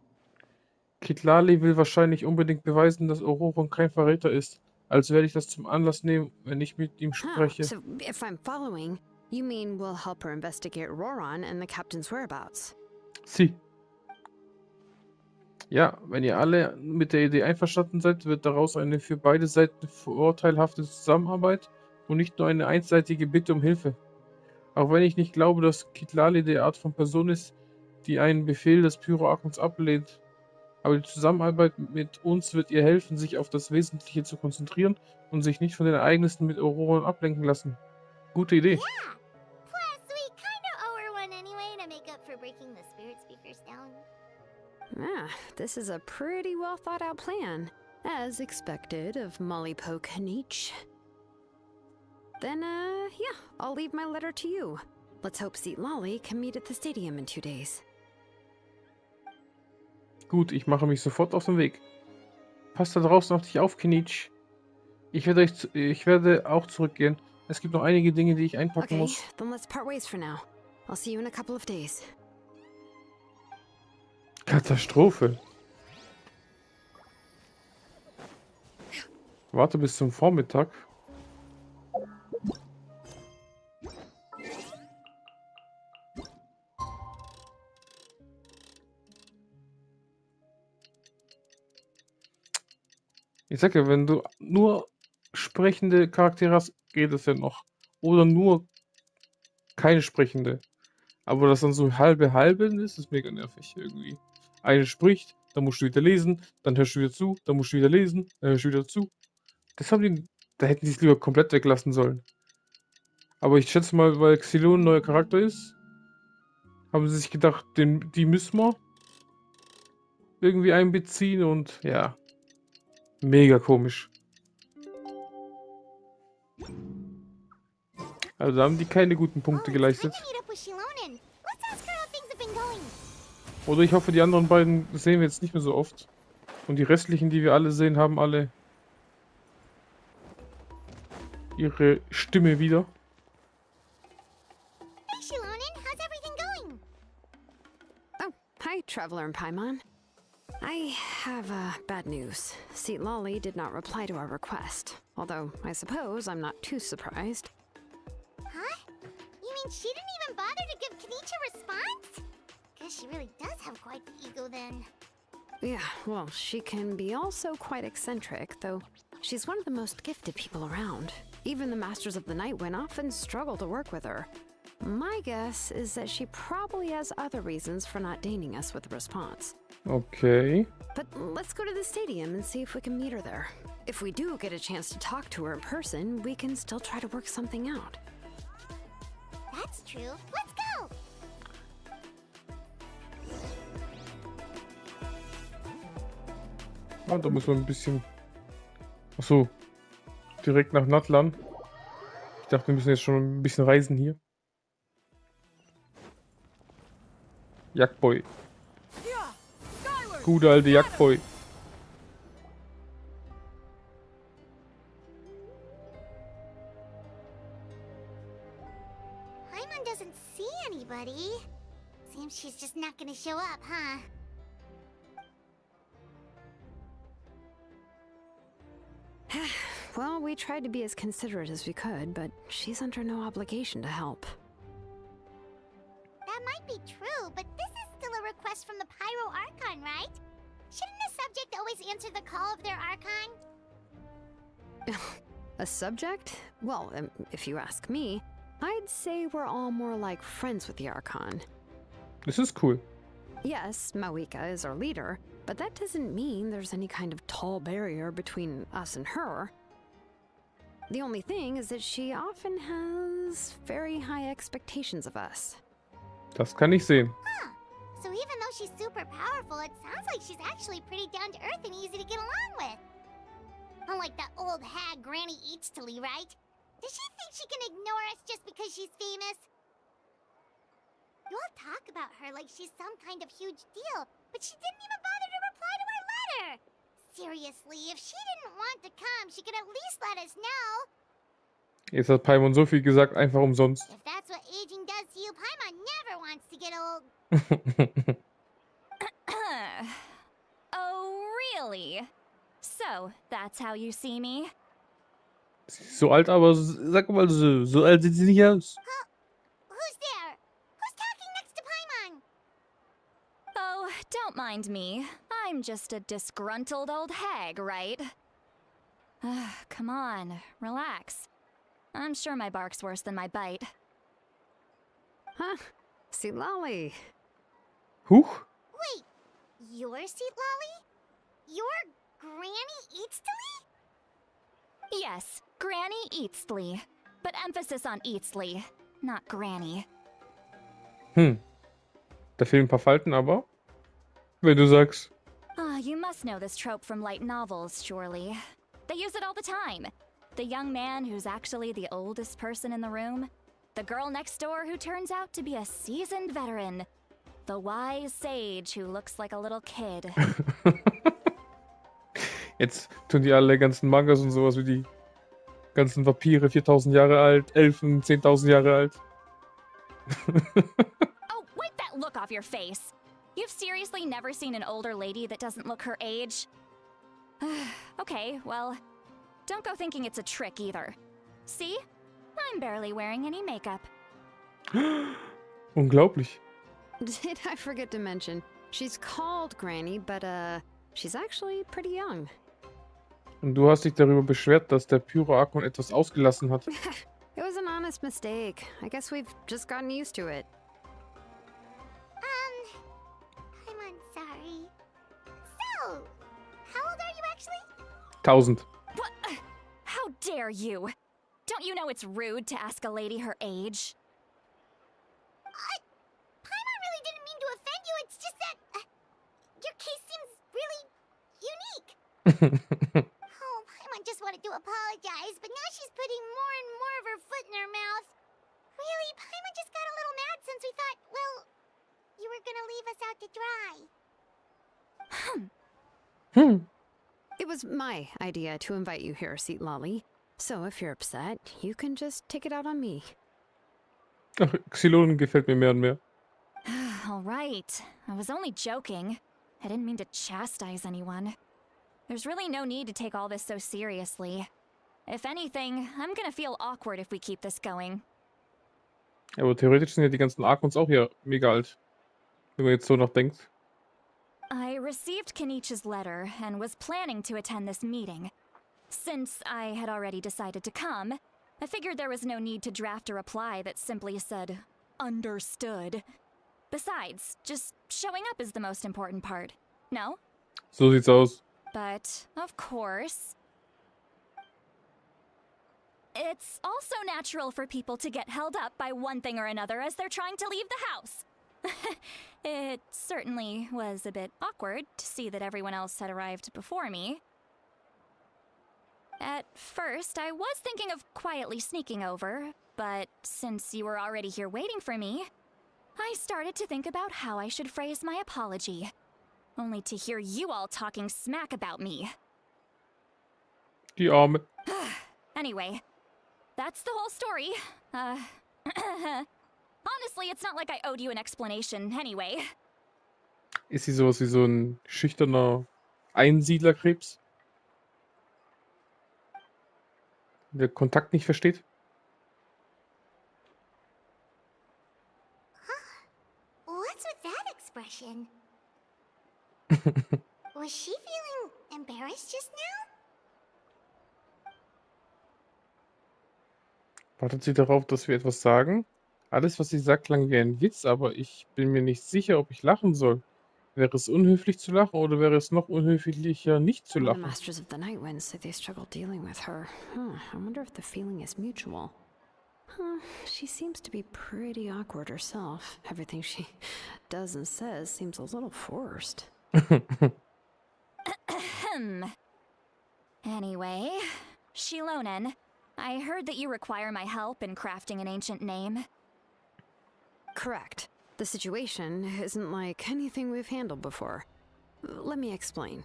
Kitlali will wahrscheinlich unbedingt beweisen, dass Ororon kein Verräter ist. Also werde ich das zum Anlass nehmen, wenn ich mit ihm Huh, spreche. so if I'm following, you mean we'll help her investigate Auroron and the captain's whereabouts? Sie. Ja, wenn ihr alle mit der Idee einverstanden seid, wird daraus eine für beide Seiten vorteilhafte Zusammenarbeit und nicht nur eine einseitige Bitte um Hilfe. Auch wenn ich nicht glaube, dass Kitlali die Art von Person ist, die einen Befehl des Pyroarchons ablehnt. Aber die Zusammenarbeit mit uns wird ihr helfen, sich auf das Wesentliche zu konzentrieren und sich nicht von den Ereignissen mit Auroron ablenken lassen. Gute Idee. Yeah. Ah, this is a pretty well thought out plan, as expected of Molly Poke Nietzsche. Then, uh, yeah, I'll leave my letter to you. Let's hope Seat Lolly can meet at the stadium in two days. Gut, ich mache mich sofort auf den Weg. Passt da draußen auf dich auf, Kinitsch. Ich werde, euch, zu- ich werde auch zurückgehen. Es gibt noch einige Dinge, die ich einpacken Okay, muss. then let's part ways for now. I'll see you in a couple of days. Katastrophe. Warte bis zum Vormittag. Ich sag ja, wenn du nur sprechende Charaktere hast, geht es ja noch. Oder nur keine sprechende. Aber das dann so halbe halbe ist, ist mega nervig irgendwie. Eine spricht, dann musst du wieder lesen, dann hörst du wieder zu, dann musst du wieder lesen, dann hörst du wieder zu. Das haben die, da hätten die es lieber komplett weglassen sollen. Aber ich schätze mal, weil Xilon ein neuer Charakter ist, haben sie sich gedacht, den, die müssen wir irgendwie einbeziehen und ja, mega komisch. Also da haben die keine guten Oh, Punkte it's geleistet. Oder ich hoffe, die anderen beiden sehen wir jetzt nicht mehr so oft. Und die restlichen, die wir alle sehen, haben alle ihre Stimme wieder. Hey, Shilonen, how's everything going? Oh, hi, Traveler and Paimon. I have uh, bad news. Seat Lolly did not reply to our request. Although, I suppose I'm not too surprised. Huh? You mean she didn't even bother to give Kanichi a response? Guess she really does have quite the ego then. Yeah, well, she can be also quite eccentric, though she's one of the most gifted people around. Even the Masters of the Nightwind often struggle to work with her. My guess is that she probably has other reasons for not deigning us with a response. Okay. But let's go to the stadium and see if we can meet her there. If we do get a chance to talk to her in person, we can still try to work something out. That's true. Let's go! Ah, da muss man ein bisschen. Achso. Direkt nach Natlan. Ich dachte, wir müssen jetzt schon ein bisschen reisen hier. Jagdboy gute alte Jagdboy. Hyman doesn't see anybody. Seems she's just not gonna show up, huh? well, we tried to be as considerate as we could, but she's under no obligation to help. That might be true, but request from the Pyro Archon, right? Shouldn't a subject always answer the call of their Archon? A subject? Well, um, if you ask me, I'd say we're all more like friends with the Archon. This is cool. Yes, Mawika is our leader, but that doesn't mean there's any kind of tall barrier between us and her. The only thing is that she often has very high expectations of us. Das kann ich sehen. Huh. So even though she's super powerful, it sounds like she's actually pretty down to earth and easy to get along with. Unlike that old hag Granny Eatsterly, right? Does she think she can ignore us just because she's famous? You all talk about her like she's some kind of huge deal, but she didn't even bother to reply to our letter. Seriously, if she didn't want to come, she could at least let us know. Jetzt hat Paimon so viel gesagt, einfach umsonst. If that's what aging does to you, Paimon never wants to get old. oh, really? So, that's how you see me? So alt, aber sag mal so, so alt sieht sie nicht aus. Who's there? Who's talking next to Paimon? Oh, don't mind me. I'm just a disgruntled old hag, right? Come on, relax. I'm sure my bark's worse than my bite. Huh? See, Lolly. Huch. Wait, your seat, Lolly? Your Granny Eatsterly? Yes, Granny Eatsley. But emphasis on Eatsley, not Granny. Hm. Da fehlen ein paar Falten, aber wenn du sagst. Ah, you must know this trope from light novels, surely. They use it all the time. The young man who's actually the oldest person in the room. The girl next door who turns out to be a seasoned veteran. The wise sage who looks like a little kid. Jetzt tun die alle ganzen Mangas und sowas wie die ganzen Vampire 4000 Jahre alt, Elfen 10.000 Jahre alt. oh, wipe that look off your face! You've seriously never seen an older lady that doesn't look her age? okay, well, don't go thinking it's a trick either. See? I'm barely wearing any makeup. Unglaublich. Did I forget to mention? She's called Granny, but uh, she's actually pretty young. Und du hast dich darüber beschwert, dass der Pyro-Arkon etwas ausgelassen hat. It was an honest mistake. I guess we've just gotten used to it. Um, I'm sorry. So, how old are you actually? 1000. What? How dare you? Don't you know it's rude to ask a lady her age? I, Paimon really didn't mean to offend you. It's just that uh, your case seems really unique. Oh, Paimon just wanted to apologize, but now she's putting more and more of her foot in her mouth. Really, Paimon just got a little mad since we thought, well, you were gonna leave us out to dry. hm. It was my idea to invite you here, Seat Lolly. So if you're upset, you can just take it out on me. Ach, Xylonen gefällt mir mehr und mehr. All right. I was only joking. I didn't mean to chastise anyone. There's really no need to take all this so seriously. If anything, I'm gonna feel awkward if we keep this going. Ja, aber theoretisch sind ja die ganzen Arkons auch hier mega alt. Wenn man jetzt so nachdenkt. I received Kenichi's letter and was planning to attend this meeting. Since I had already decided to come, I figured there was no need to draft a reply that simply said, understood. Besides, just showing up is the most important part. No? So sieht's aus. But, of course. It's also natural for people to get held up by one thing or another as they're trying to leave the house. it certainly was a bit awkward to see that everyone else had arrived before me. At first, I was thinking of quietly sneaking over, but since you were already here waiting for me, I started to think about how I should phrase my apology. Only to hear you all talking smack about me. Die Arme. Anyway, that's the whole story. Uh, honestly, it's not like I owed you an explanation anyway. Ist sie sowas wie so ein schüchterner Einsiedlerkrebs? der Kontakt nicht versteht. What's with that expression? Was she feeling embarrassed just now? Wartet sie darauf, dass wir etwas sagen? Alles, was sie sagt, klang wie ein Witz, aber ich bin mir nicht sicher, ob ich lachen soll. Wäre es unhöflich zu lachen oder wäre es noch unhöflicher, nicht zu The lachen? Masters of the Night Wind say they struggle dealing with her. Huh, I wonder if the feeling is mutual. Huh, she seems to be pretty awkward herself. Everything she does and says seems a little forced. Anyway, Shilonen, I heard that you require my help in crafting an ancient name. Correct. The situation isn't like anything we've handled before. Let me explain.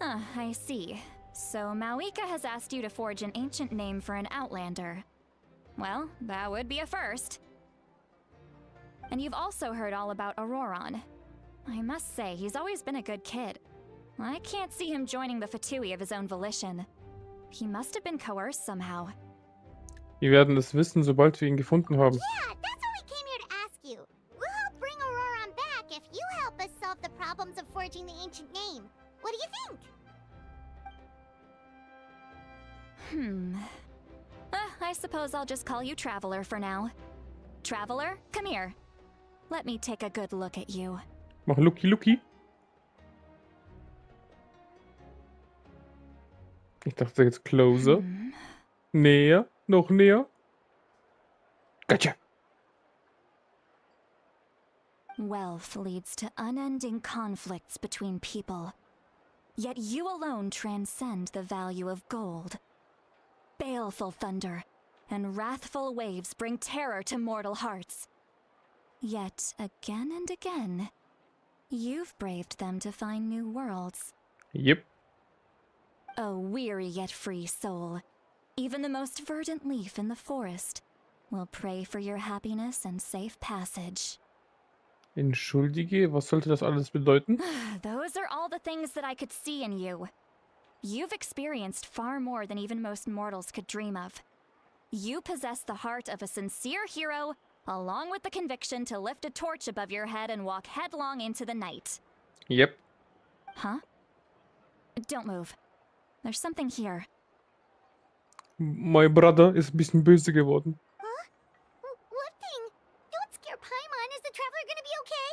Ah, I see. So Mawika has asked you to forge an ancient name for an Outlander. Well, that would be a first. And you've also heard all about Auroron. I must say, he's always been a good kid. I can't see him joining the Fatui of his own volition. He must have been coerced somehow. Wir werden es wissen, sobald wir ihn gefunden haben. Yeah, that's what we came here to ask you. We'll help bring Auroron back if you help us solve the problems of forging the ancient name. What do you think? Hmm. Uh, I suppose I'll just call you Traveler for now. Traveler, come here. Let me take a good look at you. Mach Lucky Lucky. Ich dachte jetzt closer. Hmm. Näher. Noch näher. Gotcha. Wealth leads to unending conflicts between people. Yet you alone transcend the value of gold. Baleful thunder and wrathful waves bring terror to mortal hearts. Yet again and again, you've braved them to find new worlds. Yep. A weary yet free soul. Even the most verdant leaf in the forest will pray for your happiness and safe passage. Entschuldige, was sollte das alles bedeuten? Those are all the things that I could see in you. You've experienced far more than even most mortals could dream of. You possess the heart of a sincere hero, along with the conviction to lift a torch above your head and walk headlong into the night. Yep. Huh? Don't move. There's something here. My brother ist ein bisschen böse geworden. Huh? What thing? Don't scare Paimon. Is the traveler gonna be okay?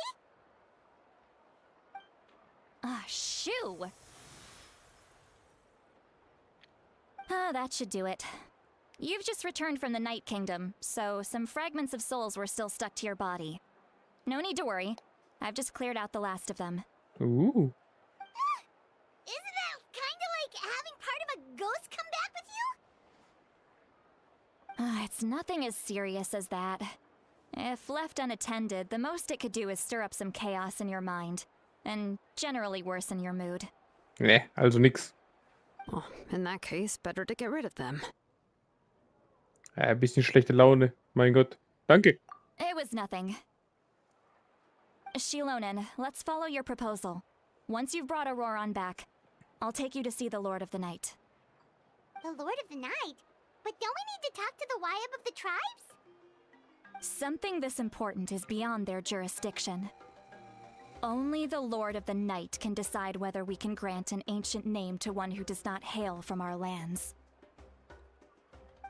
Ah, shoo! Ah, that should do it. You've just returned from the Night Kingdom, so some fragments of souls were still stuck to your body. No need to worry. I've just cleared out the last of them. Ooh. Isn't that kinda like having part of a ghost come back with you? Ah, it's nothing as serious as that. If left unattended, the most it could do is stir up some chaos in your mind, and generally worsen your mood. Ne, also nix. Well, in that case, better to get rid of them. Ein bisschen schlechte Laune. Mein Gott. Danke. It was nothing. Shilonen, let's follow your proposal. Once you've brought Auroron back, I'll take you to see the Lord of the Night. The Lord of the Night? But don't we need to talk to the Wyab of the tribes? Something this important is beyond their jurisdiction. Only the Lord of the Night can decide whether we can grant an ancient name to one who does not hail from our lands.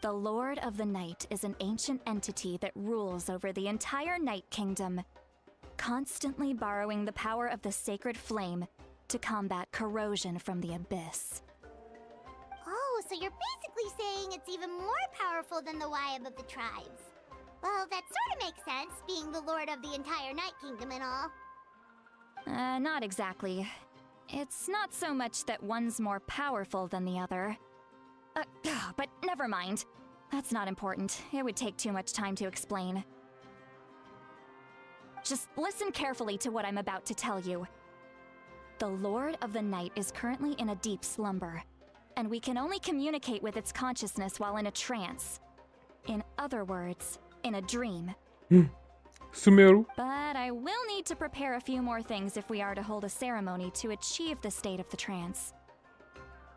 The Lord of the Night is an ancient entity that rules over the entire Night Kingdom, constantly borrowing the power of the sacred flame to combat corrosion from the abyss. Oh, so you're basically saying it's even more powerful than the Wyab of the tribes. Well, that sort of makes sense, being the lord of the entire Night Kingdom and all. Uh, not exactly. It's not so much that one's more powerful than the other. Uh, but never mind. That's not important. It would take too much time to explain. Just listen carefully to what I'm about to tell you. The Lord of the Night is currently in a deep slumber, and we can only communicate with its consciousness while in a trance. In other words, in a dream. Sumeru. But I will need to prepare a few more things if we are to hold a ceremony to achieve the state of the trance.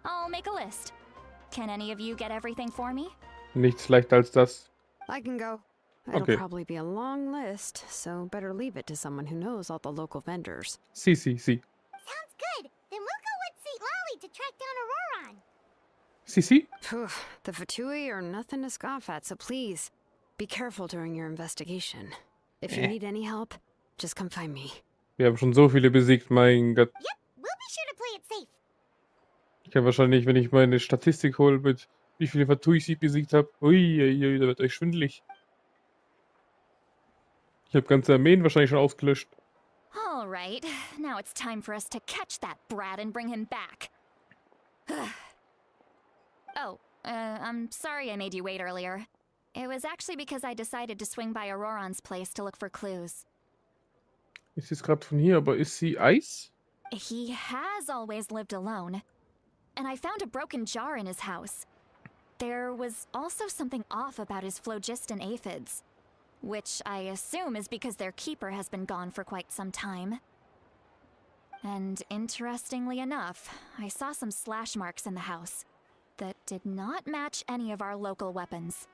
I'll make a list. Can any of you get everything for me? Nichts leichter als das. I can go. It'll Okay. probably be a long list, so better leave it to someone who knows all the local vendors. Sie, sie, sie. Sounds good. Then we'll go with St. Lolly to track down Auroron. Sie, sie? Phew, the Fatui are nothing to scoff at, so please be careful during your investigation. If you Eh. need any help, just come find me. Wir haben schon so viele besiegt, mein Gott. Yep, we'll be sure to play it safe. Kann wahrscheinlich, wenn ich meine Statistik hole, mit wie viele Fatuis ich besiegt habe, ui, ui, ui, da wird euch schwindelig. Ich habe ganze Armeen wahrscheinlich schon ausgelöscht. All right, now it's time for us to catch that brat and bring him back. oh, uh, I'm sorry I made you wait earlier. It was actually because I decided to swing by Auroron's place to look for clues. Ich sehe es gerade von hier, aber ist sie Eis? He has always lived alone. And I found a broken jar in his house. There was also something off about his phlogiston aphids, which I assume is because their keeper has been gone for quite some time. And interestingly enough, I saw some slash marks in the house that did not match any of our local weapons.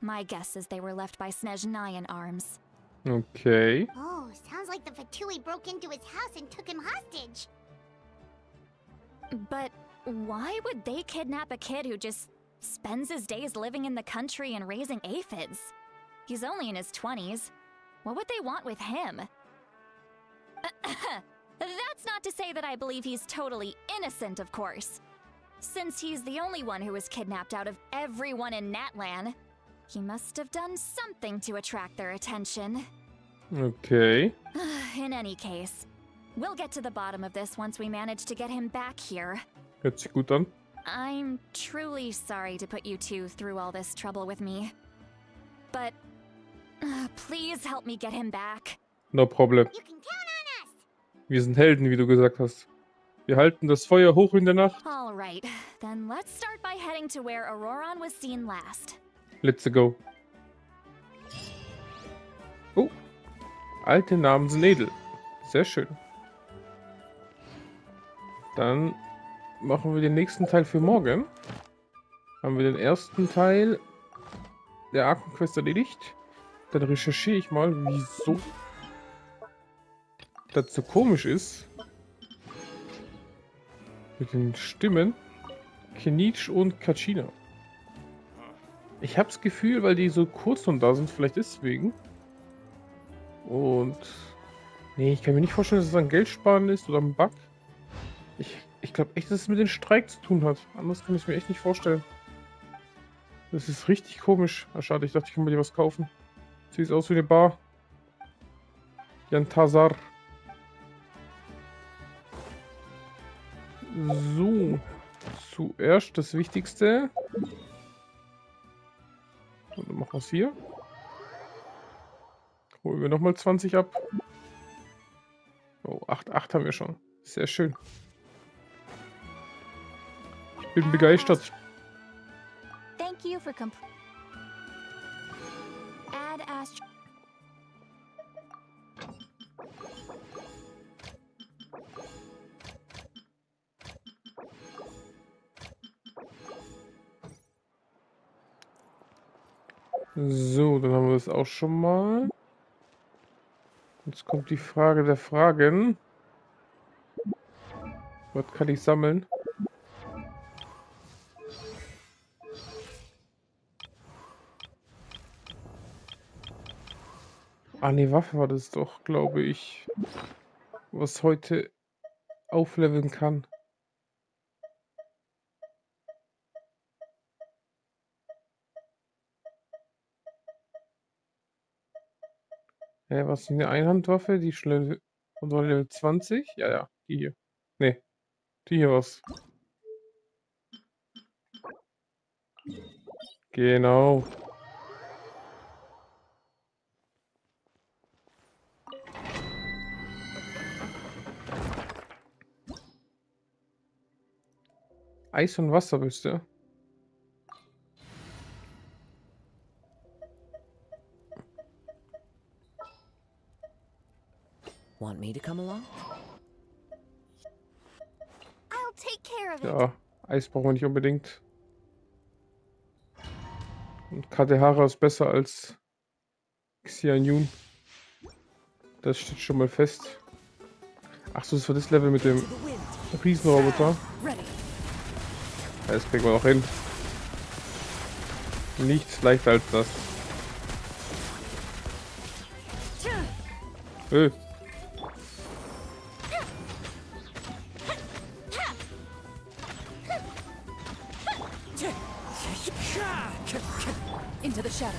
My guess is they were left by Snezhnayan arms. Okay. Oh, sounds like the Fatui broke into his house and took him hostage. But why would they kidnap a kid who just spends his days living in the country and raising aphids? He's only in his 20s. What would they want with him? That's not to say that I believe he's totally innocent, of course. Since he's the only one who was kidnapped out of everyone in Natlan, he must have done something to attract their attention. Okay. in any case, we'll get to the bottom of this once we manage to get him back here. Hört sich gut an. I'm truly sorry to put you two through all this trouble with me. But uh, please help me get him back. No problem. Wir sind Helden, wie du gesagt hast. Wir halten das Feuer hoch in der Nacht. All right, then let's start by heading to where Auroron was seen last. Let's go. Oh. Alte Namen sind edel. Sehr schön. Dann machen wir den nächsten Teil für morgen. Haben wir den ersten Teil der Arkham Quest erledigt. Dann recherchiere ich mal, wieso das so komisch ist. Mit den Stimmen. Kenitsch und Kachina. Ich hab's Gefühl, weil die so kurz und da sind, vielleicht deswegen. Und. Nee, ich kann mir nicht vorstellen, dass es ein Geldsparen ist oder ein Bug. Ich, ich glaube echt, dass es mit dem Streik zu tun hat. Anders kann ich es mir echt nicht vorstellen. Das ist richtig komisch. Ah, schade, ich dachte, ich kann mir dir was kaufen. Sieht aus wie eine Bar. Jan Tazar. So. Zuerst das Wichtigste. Und dann machen wir es hier. Holen wir nochmal 20 ab. Oh, 8, 8 haben wir schon. Sehr schön. Ich bin begeistert. Thank you for. Add Ast. So, dann haben wir das auch schon mal. Jetzt kommt die Frage der Fragen. Was kann ich sammeln? Ah, ne, Waffe war das doch, glaube ich. Was heute aufleveln kann. Hä, was ist eine Einhandwaffe? Die schnell und Level 20? Ja, ja, die hier. Ne, die hier was. Genau. Eis und Wasser willst du? Want me to come along? I'll take care of it. Ja, Eis brauchen wir nicht unbedingt. Und Katehara ist besser als Xianyun. Das steht schon mal fest. Ach so, das war das Level mit dem. Riesenroboter. Das kriegen wir noch hin. Nichts leichter als das. Öh. Into the shadows.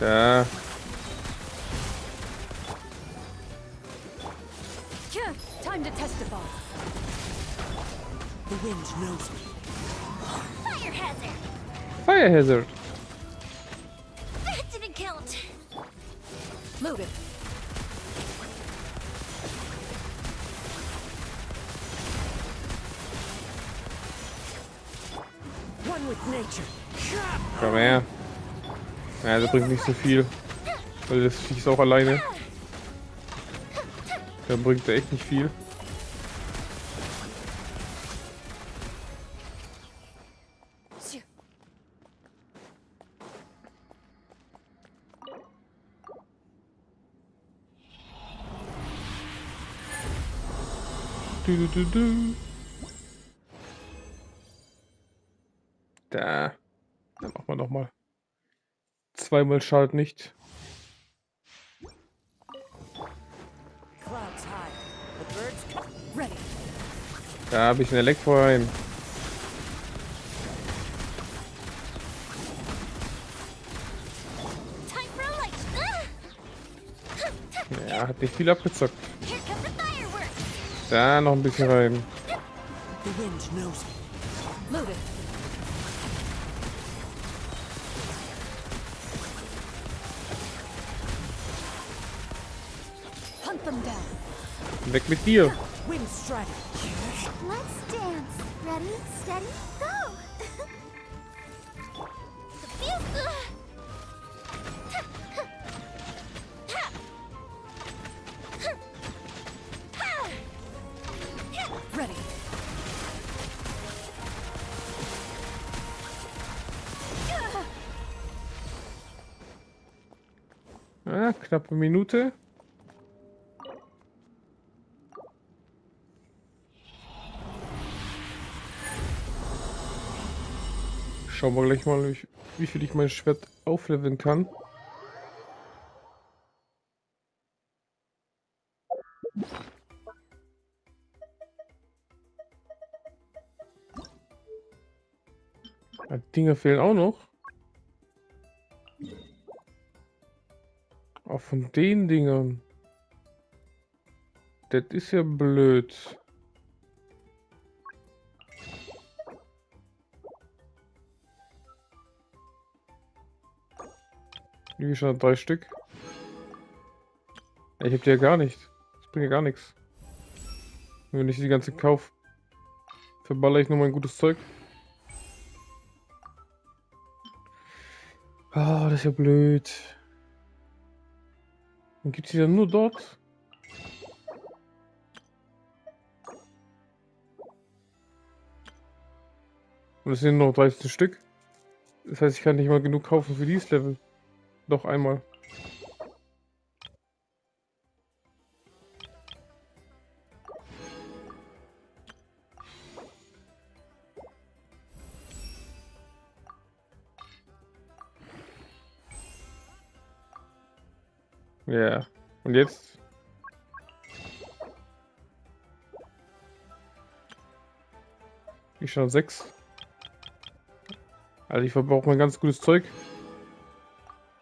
Da. Fire Hazard. That didn't count. With nature. Komm her. Ja, das bringt nicht so viel. Weil das Viech ist auch alleine. Der bringt da echt nicht viel. Da. Dann machen wir noch mal. Zweimal schadet nicht. Da habe ich ein Elektro light. Ah! Ja, hat nicht viel abgezockt. Da noch ein bisschen rein. Weg mit dir. Let's dance. Ready, steady, go. Knappe Minute. Schauen wir gleich mal, wie, viel ich mein Schwert aufleveln kann. Ja, Dinge fehlen auch noch. Auch von den Dingern. Das ist ja blöd. Wie schon drei Stück. Ich hab die ja gar nicht. Das bringt ja gar nichts. Wenn ich die ganze Kauf, verballer ich nur mein gutes Zeug. Ah, das ist ja blöd. Dann gibt's die dann nur dort? Und es sind noch 13 Stück. Das heißt, ich kann nicht mal genug kaufen für dieses Level. Doch einmal. Ja. Und jetzt? Ich schon sechs. Also ich verbrauche mein ganz gutes Zeug.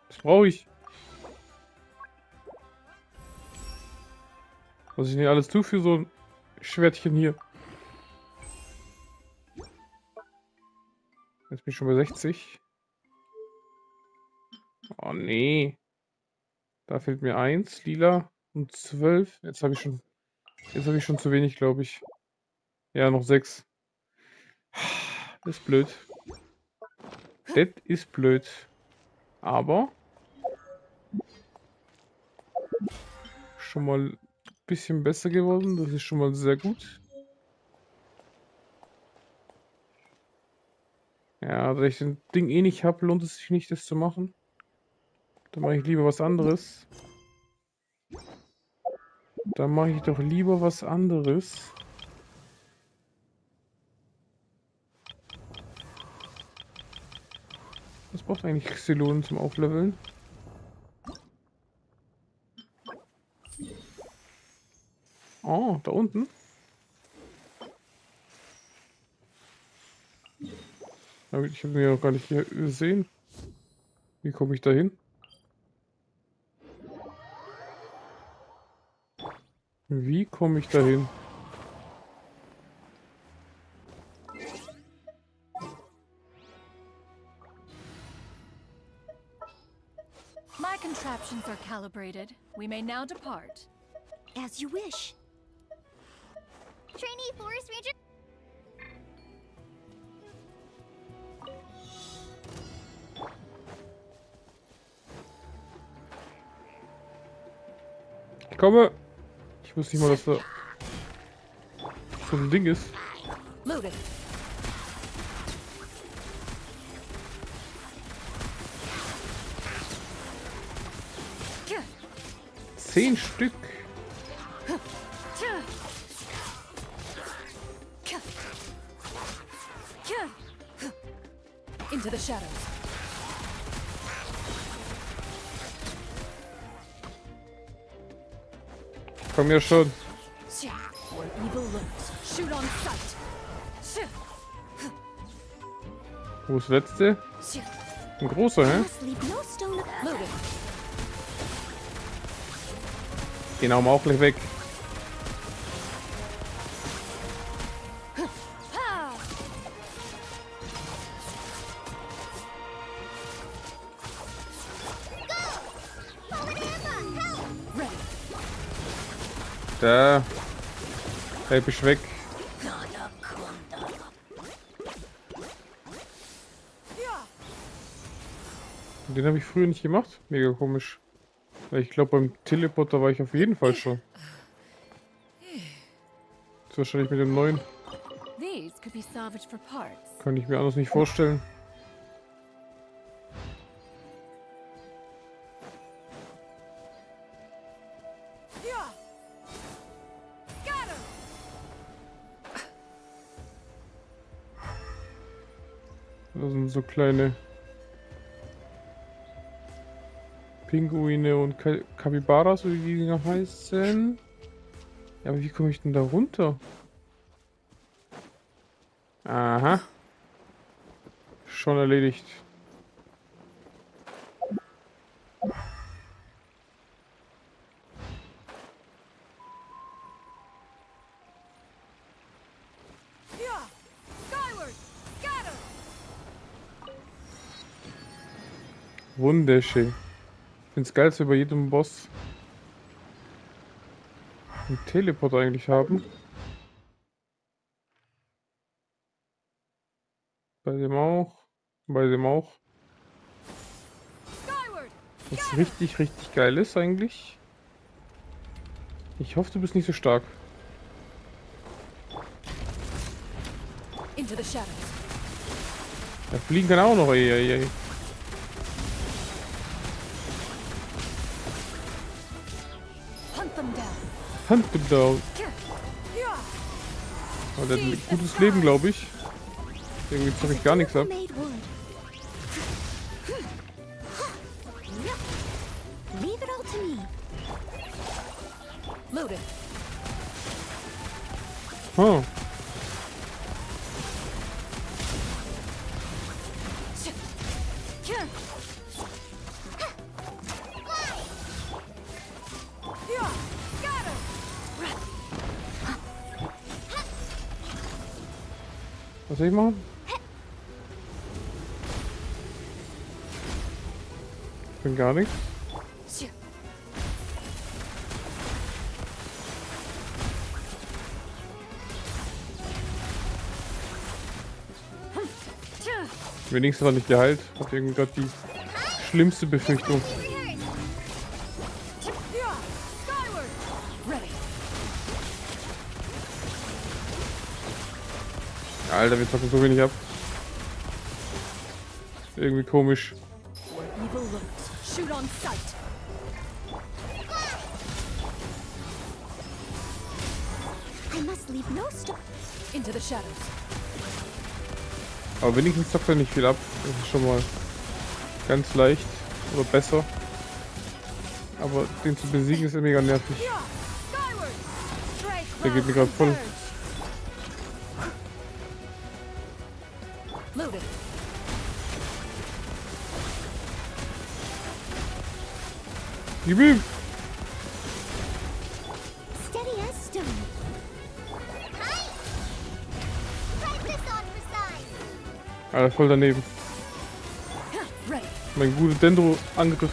Das brauche ich. Was ich nicht alles tue für so ein Schwertchen hier. Jetzt bin ich schon bei 60. Oh nee. Da fehlt mir eins, lila und zwölf. Jetzt habe ich schon. Jetzt habe ich schon zu wenig, glaube ich. Ja, noch sechs. Das ist blöd. Das ist blöd. Aber Schon mal ein bisschen besser geworden. Das ist schon mal sehr gut. Ja, da ich das Ding eh nicht habe, lohnt es sich nicht, das zu machen. Dann mache ich lieber was anderes. Dann mache ich doch lieber was anderes. Was braucht eigentlich Xylonen zum Aufleveln? Oh, da unten. Ich habe ihn ja noch gar nicht ge- gesehen. Wie komme ich da hin? Wie komme ich da hin? My contraptions are calibrated. We may now depart. As you wish. Trainee Forest Ranger. Ich komme! Ich wusste nicht mal, dass da so ein Ding ist. Zehn Stück! Komm ja schon. Wo ist letzte? Ein großer, hä? Hauen wir auch gleich weg. Da. Hey, bist weg. Den habe ich früher nicht gemacht. Mega komisch. Ich glaube, beim Teleporter war ich auf jeden Fall schon. Das ist wahrscheinlich mit dem neuen. Kann ich mir anders nicht vorstellen. So kleine Pinguine und Ka Capybaras, wie die Dinger heißen. Ja, aber wie komme ich denn da runter? Aha. Schon erledigt. Wunderschön. Ich finde es geil, dass wir bei jedem Boss einen Teleport eigentlich haben. Bei dem auch. Bei dem auch. Was richtig, richtig geil ist eigentlich. Ich hoffe, du bist nicht so stark. Into the shadows. Ja, fliegen kann auch noch, ey, ey, ey. Hand down. Aber der hat ein gutes Leben, glaube ich. Irgendwie zocke ich gar nichts ab. gar nichts. Wenigstens war nicht geheilt. Hat irgendwie gerade die schlimmste Befürchtung. Alter, wir zocken so wenig ab. Irgendwie komisch. Shoot on sight. I must leave no stone. Into the shadows. Aber wenigstens zockt er nicht viel ab. Das ist schon mal ganz leicht. Oder besser. Aber den zu besiegen ist mega nervig. Der geht mir gerade voll. For size. Alter, voll daneben. Mein guter Dendro-Angriff.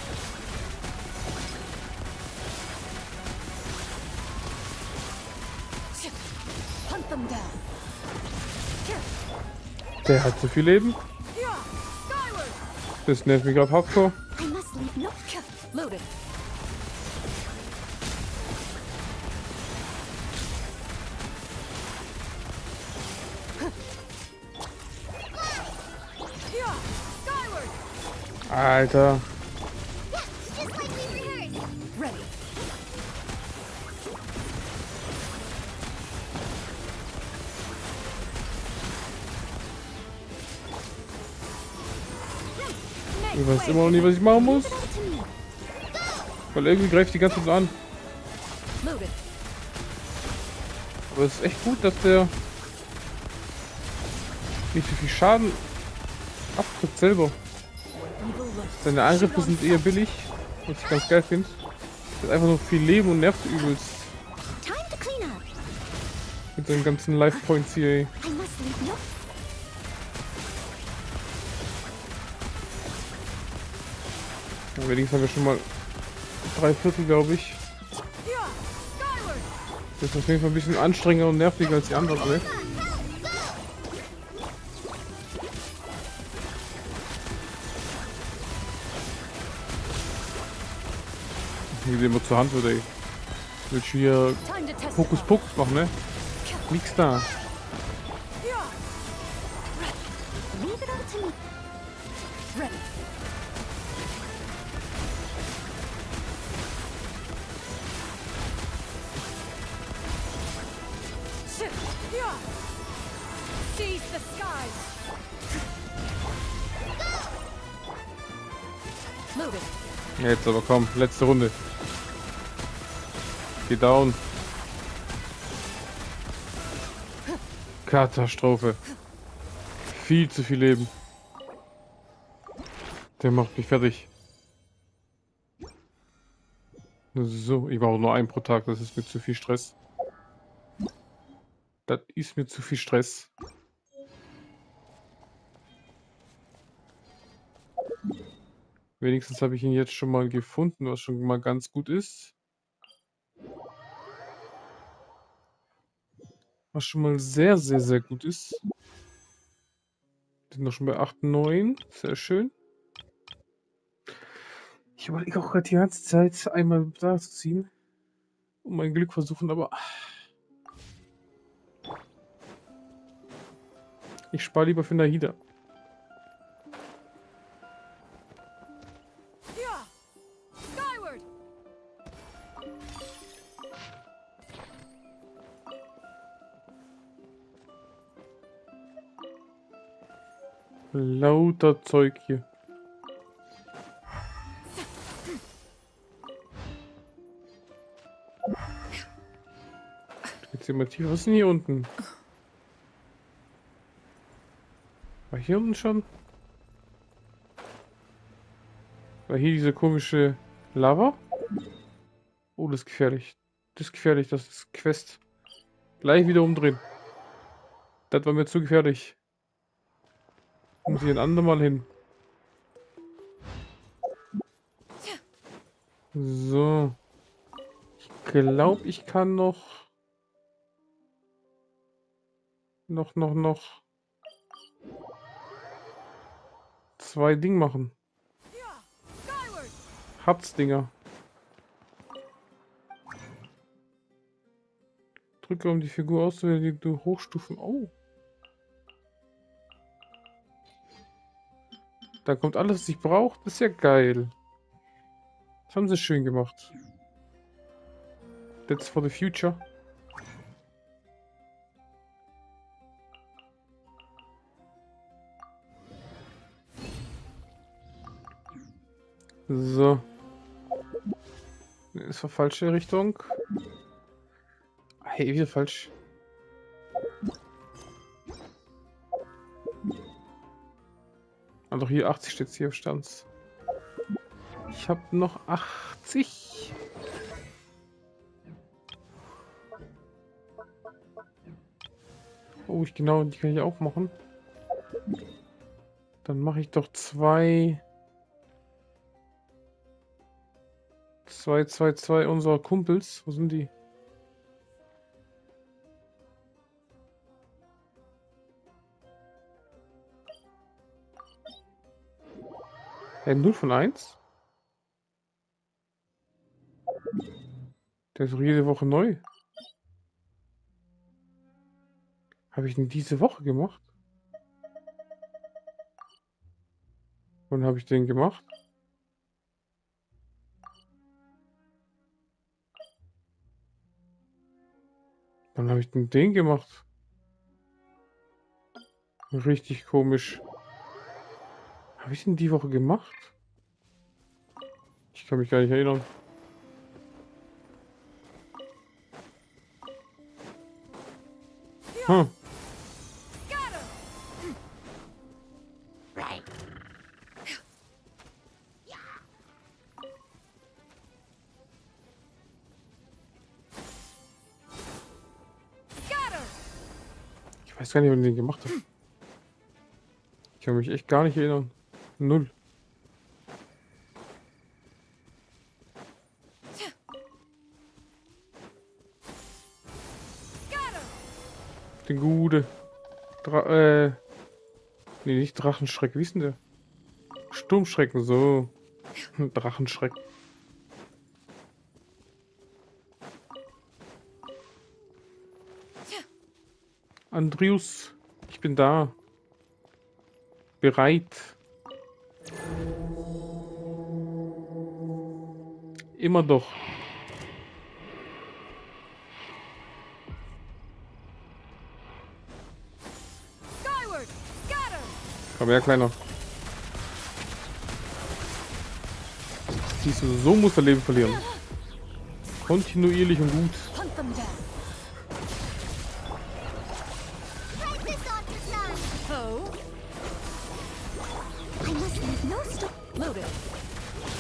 Der hat so viel Leben. Das nervt mich gerade hardcore. Alter. Ich weiß immer noch nicht, was ich machen muss. Weil irgendwie greift die ganze Zeit an. Aber es ist echt gut, dass der nicht so viel Schaden abkriegt selber. Seine Angriffe sind eher billig, was ich ganz geil finde. Er hat einfach nur viel Leben und nervt übelst. Mit seinen ganzen Life Points hier, ey. Wenigstens haben wir schon mal drei Viertel, glaube ich. Das ist auf jeden Fall ein bisschen anstrengender und nerviger als die anderen, ne? Die immer zur Hand ey. Willst du hier Hokus Pokus machen, ne? Nix da. Ja, Jetzt aber komm, letzte Runde. Geh down. Katastrophe. Viel zu viel Leben. Der macht mich fertig. So, ich brauche nur einen pro Tag, das ist mir zu viel Stress. Das ist mir zu viel Stress. Wenigstens habe ich ihn jetzt schon mal gefunden, was schon mal ganz gut ist. Was schon mal sehr, sehr, sehr gut ist. Sind noch schon bei 8, 9. Sehr schön. Ich überlege auch gerade die ganze Zeit, einmal da zu ziehen. Und mein Glück versuchen, aber... Ich spare lieber für Nahida. Lauter Zeug hier. Jetzt mal tief. Was ist denn hier unten? War hier unten schon? War hier diese komische Lava? Oh, das ist gefährlich. Das ist gefährlich, das ist Quest. Gleich wieder umdrehen. Das war mir zu gefährlich. Muss ich ein andermal hin. So. Ich glaube, ich kann noch... Noch, noch, noch... Zwei Dinge machen. Skyward. Harz-Dinger. Drücke, um die Figur auszuwählen, die du hochstufen. Oh. Da kommt alles, was ich brauche. Das ist ja geil. Das haben sie schön gemacht. That's for the future. So. Ist war falsche Richtung. Hey, wieder falsch. Also hier 80 steht hier auf Stanz. Ich habe noch 80. Oh, ich genau, die kann ich auch machen. Dann mache ich doch zwei. Zwei, zwei, zwei unserer Kumpels. Wo sind die? Hey, 0 von 1? Der ist doch jede Woche neu. Habe ich denn diese Woche gemacht? Wann habe ich den gemacht? Wann habe ich denn den gemacht? Richtig komisch. Habe ich den die Woche gemacht? Ich kann mich gar nicht erinnern. Hm. Ich weiß gar nicht, wann ich den gemacht habe. Ich kann mich echt gar nicht erinnern. Null. Den gute. Dra äh. Nee, nicht Drachenschreck. Wie ist denn der? Sturmschrecken, so. Drachenschreck. Andrius, ich bin da. Bereit. Immer doch. Skyward! Scatter! Komm her, Kleiner. Siehst du, so muss er Leben verlieren. Kontinuierlich und gut.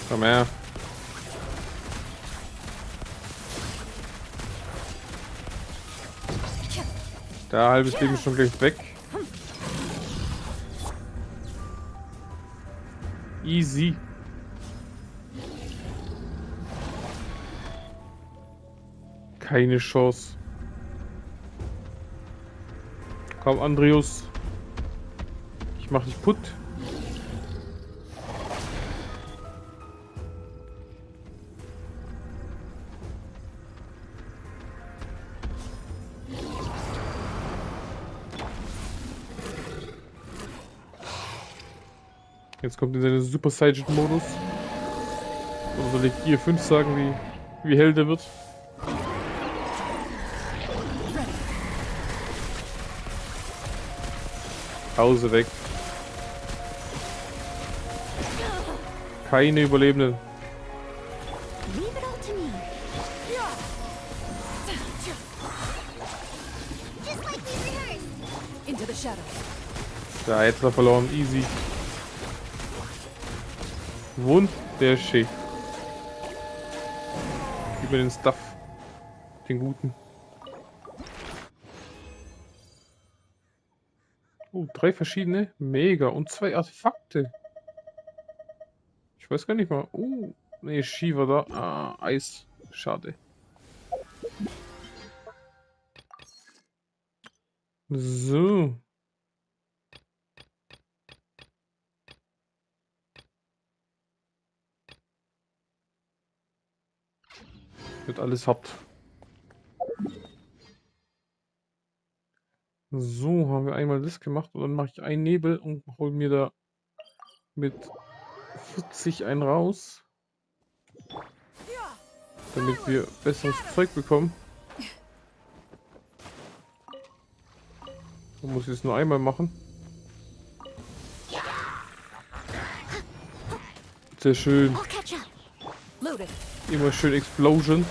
Komm her. Da halbes Leben schon gleich weg. Easy. Keine Chance. Komm, Andreas. Ich mach dich putt. Jetzt kommt in seinen Super Saiyan Modus. Oder soll ich hier 5 sagen, wie, wie hell der wird? Pause weg. Keine Überlebenden. Leave it all to me. Wunderschön. Über den Stuff. Den guten. Oh, drei verschiedene. Mega. Und zwei Artefakte. Ich weiß gar nicht mal. Oh, nee, Shiva da. Ah, Eis. Schade. So. Wird alles habt. So, haben wir einmal das gemacht und dann mache ich einen Nebel und hol mir da mit 40 ein raus. Damit wir besseres Zeug bekommen. Man muss ich es nur einmal machen. Sehr schön. Immer schön Explosion.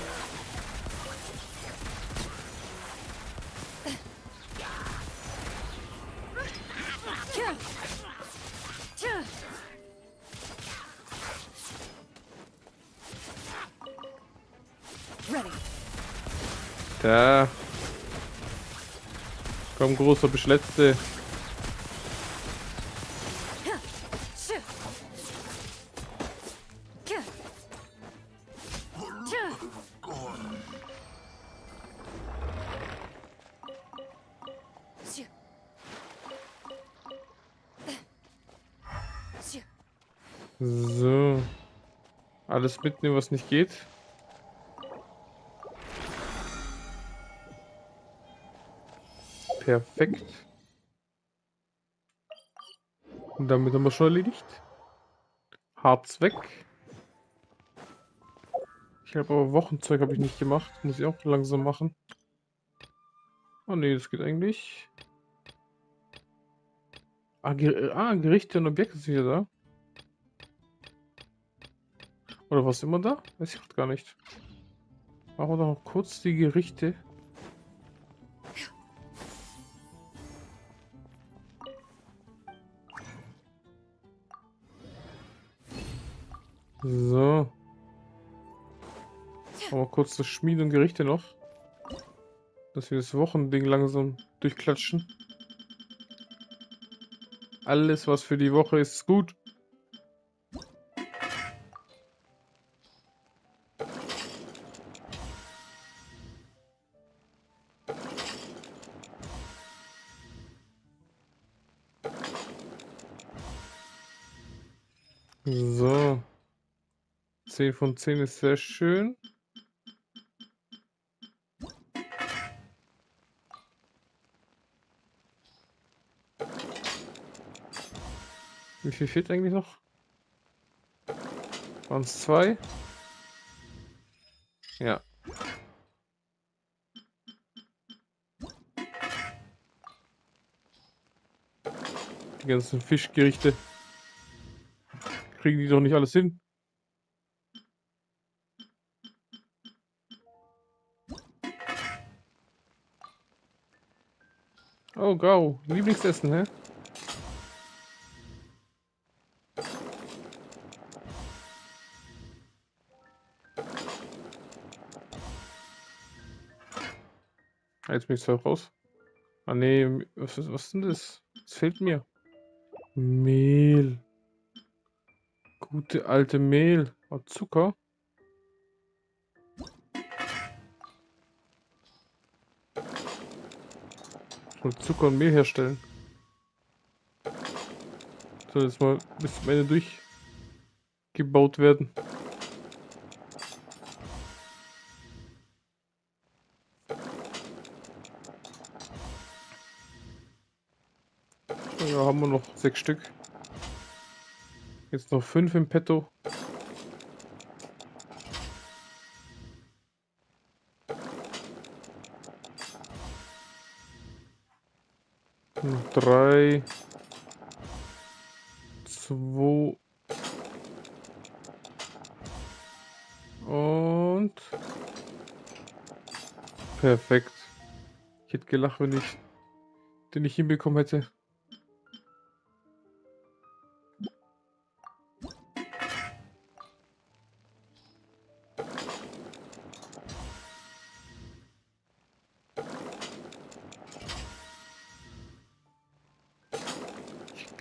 Da. Komm, großer Beschletzte. Alles mitnehmen, was nicht geht. Perfekt. Und damit haben wir schon erledigt. Harz weg. Ich habe aber Wochenzeug habe ich nicht gemacht. Muss ich auch langsam machen. Oh ne, das geht eigentlich. Ah, Ger ah Gerichte und Objekte sind wieder da. Oder was immer da? Weiß ich gar nicht. Machen wir noch kurz die Gerichte. So. Aber kurz das Schmied und Gerichte noch. Dass wir das Wochending langsam durchklatschen. Alles, was für die Woche ist, ist gut. 10 von 10 ist sehr schön. Wie viel fehlt eigentlich noch? Waren es zwei? Ja. Die ganzen Fischgerichte. Kriegen die doch nicht alles hin. Oh, Grau. Lieblingsessen, hä? Ah, Jetzt bin ich zwar raus. Ah nee, was, ist- was ist denn das? Was fehlt mir? Mehl. Gute alte Mehl. Und Zucker. Und Zucker und Mehl herstellen. Soll jetzt mal bis zum Ende durchgebaut werden. Ja, haben wir noch sechs Stück. Jetzt noch fünf im Petto. Noch drei. Zwei. Und. Perfekt. Ich hätte gelacht, wenn ich den nicht hinbekommen hätte.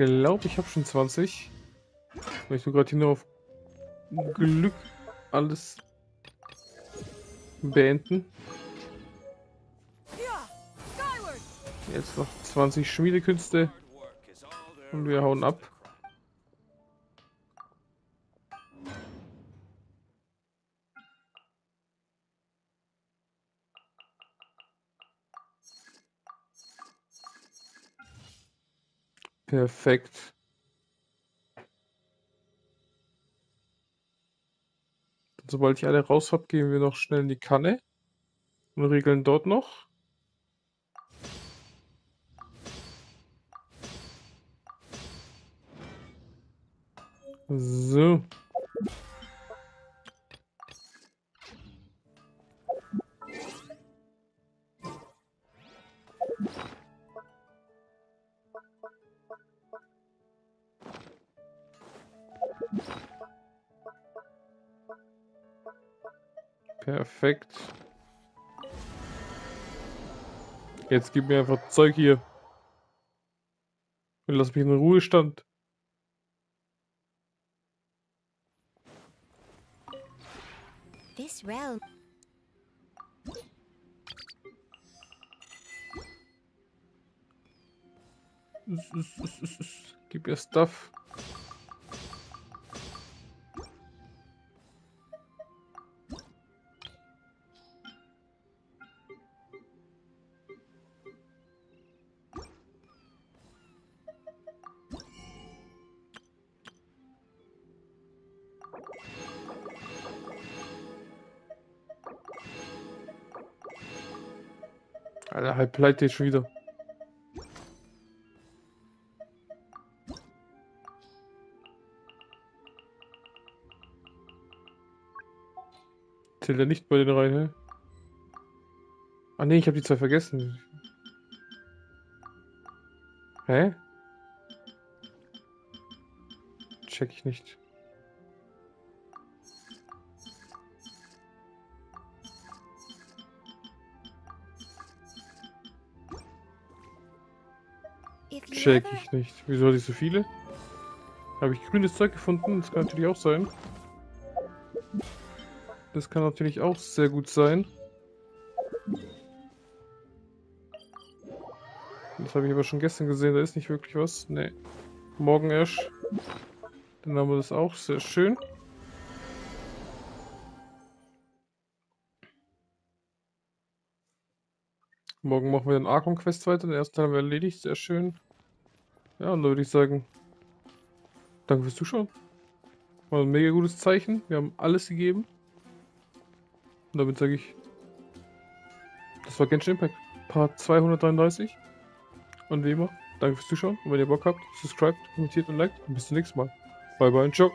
Glaube, ich habe schon 20. Weil ich nur gerade hier nur auf Glück alles beenden. Jetzt noch 20 Schmiedekünste und wir hauen ab. Perfekt. Und sobald ich alle raus habe, gehen wir noch schnell in die Kanne und regeln dort noch. So. Perfekt. Jetzt gib mir einfach Zeug hier. Und lass mich in Ruhestand. This realm. Gib mir Stuff. Pleite jetzt schon wieder. Zählt er nicht bei den rein, hä? Ah ne, ich habe die zwei vergessen. Hä? Check ich nicht. Check ich nicht. Wieso hatte ich so viele? Habe ich grünes Zeug gefunden? Das kann natürlich auch sein. Das kann natürlich auch sehr gut sein. Das habe ich aber schon gestern gesehen, da ist nicht wirklich was. Ne. Morgen erst. Dann haben wir das auch, sehr schön. Morgen machen wir den Archon Quest weiter. Den ersten Teil haben wir erledigt, sehr schön. Ja, und da würde ich sagen, danke fürs Zuschauen. War ein mega gutes Zeichen. Wir haben alles gegeben. Und damit sage ich, das war Genshin Impact, Part 233. Und wie immer, danke fürs Zuschauen. Und wenn ihr Bock habt, subscribt, kommentiert und liked. Und bis zum nächsten Mal. Bye bye und ciao.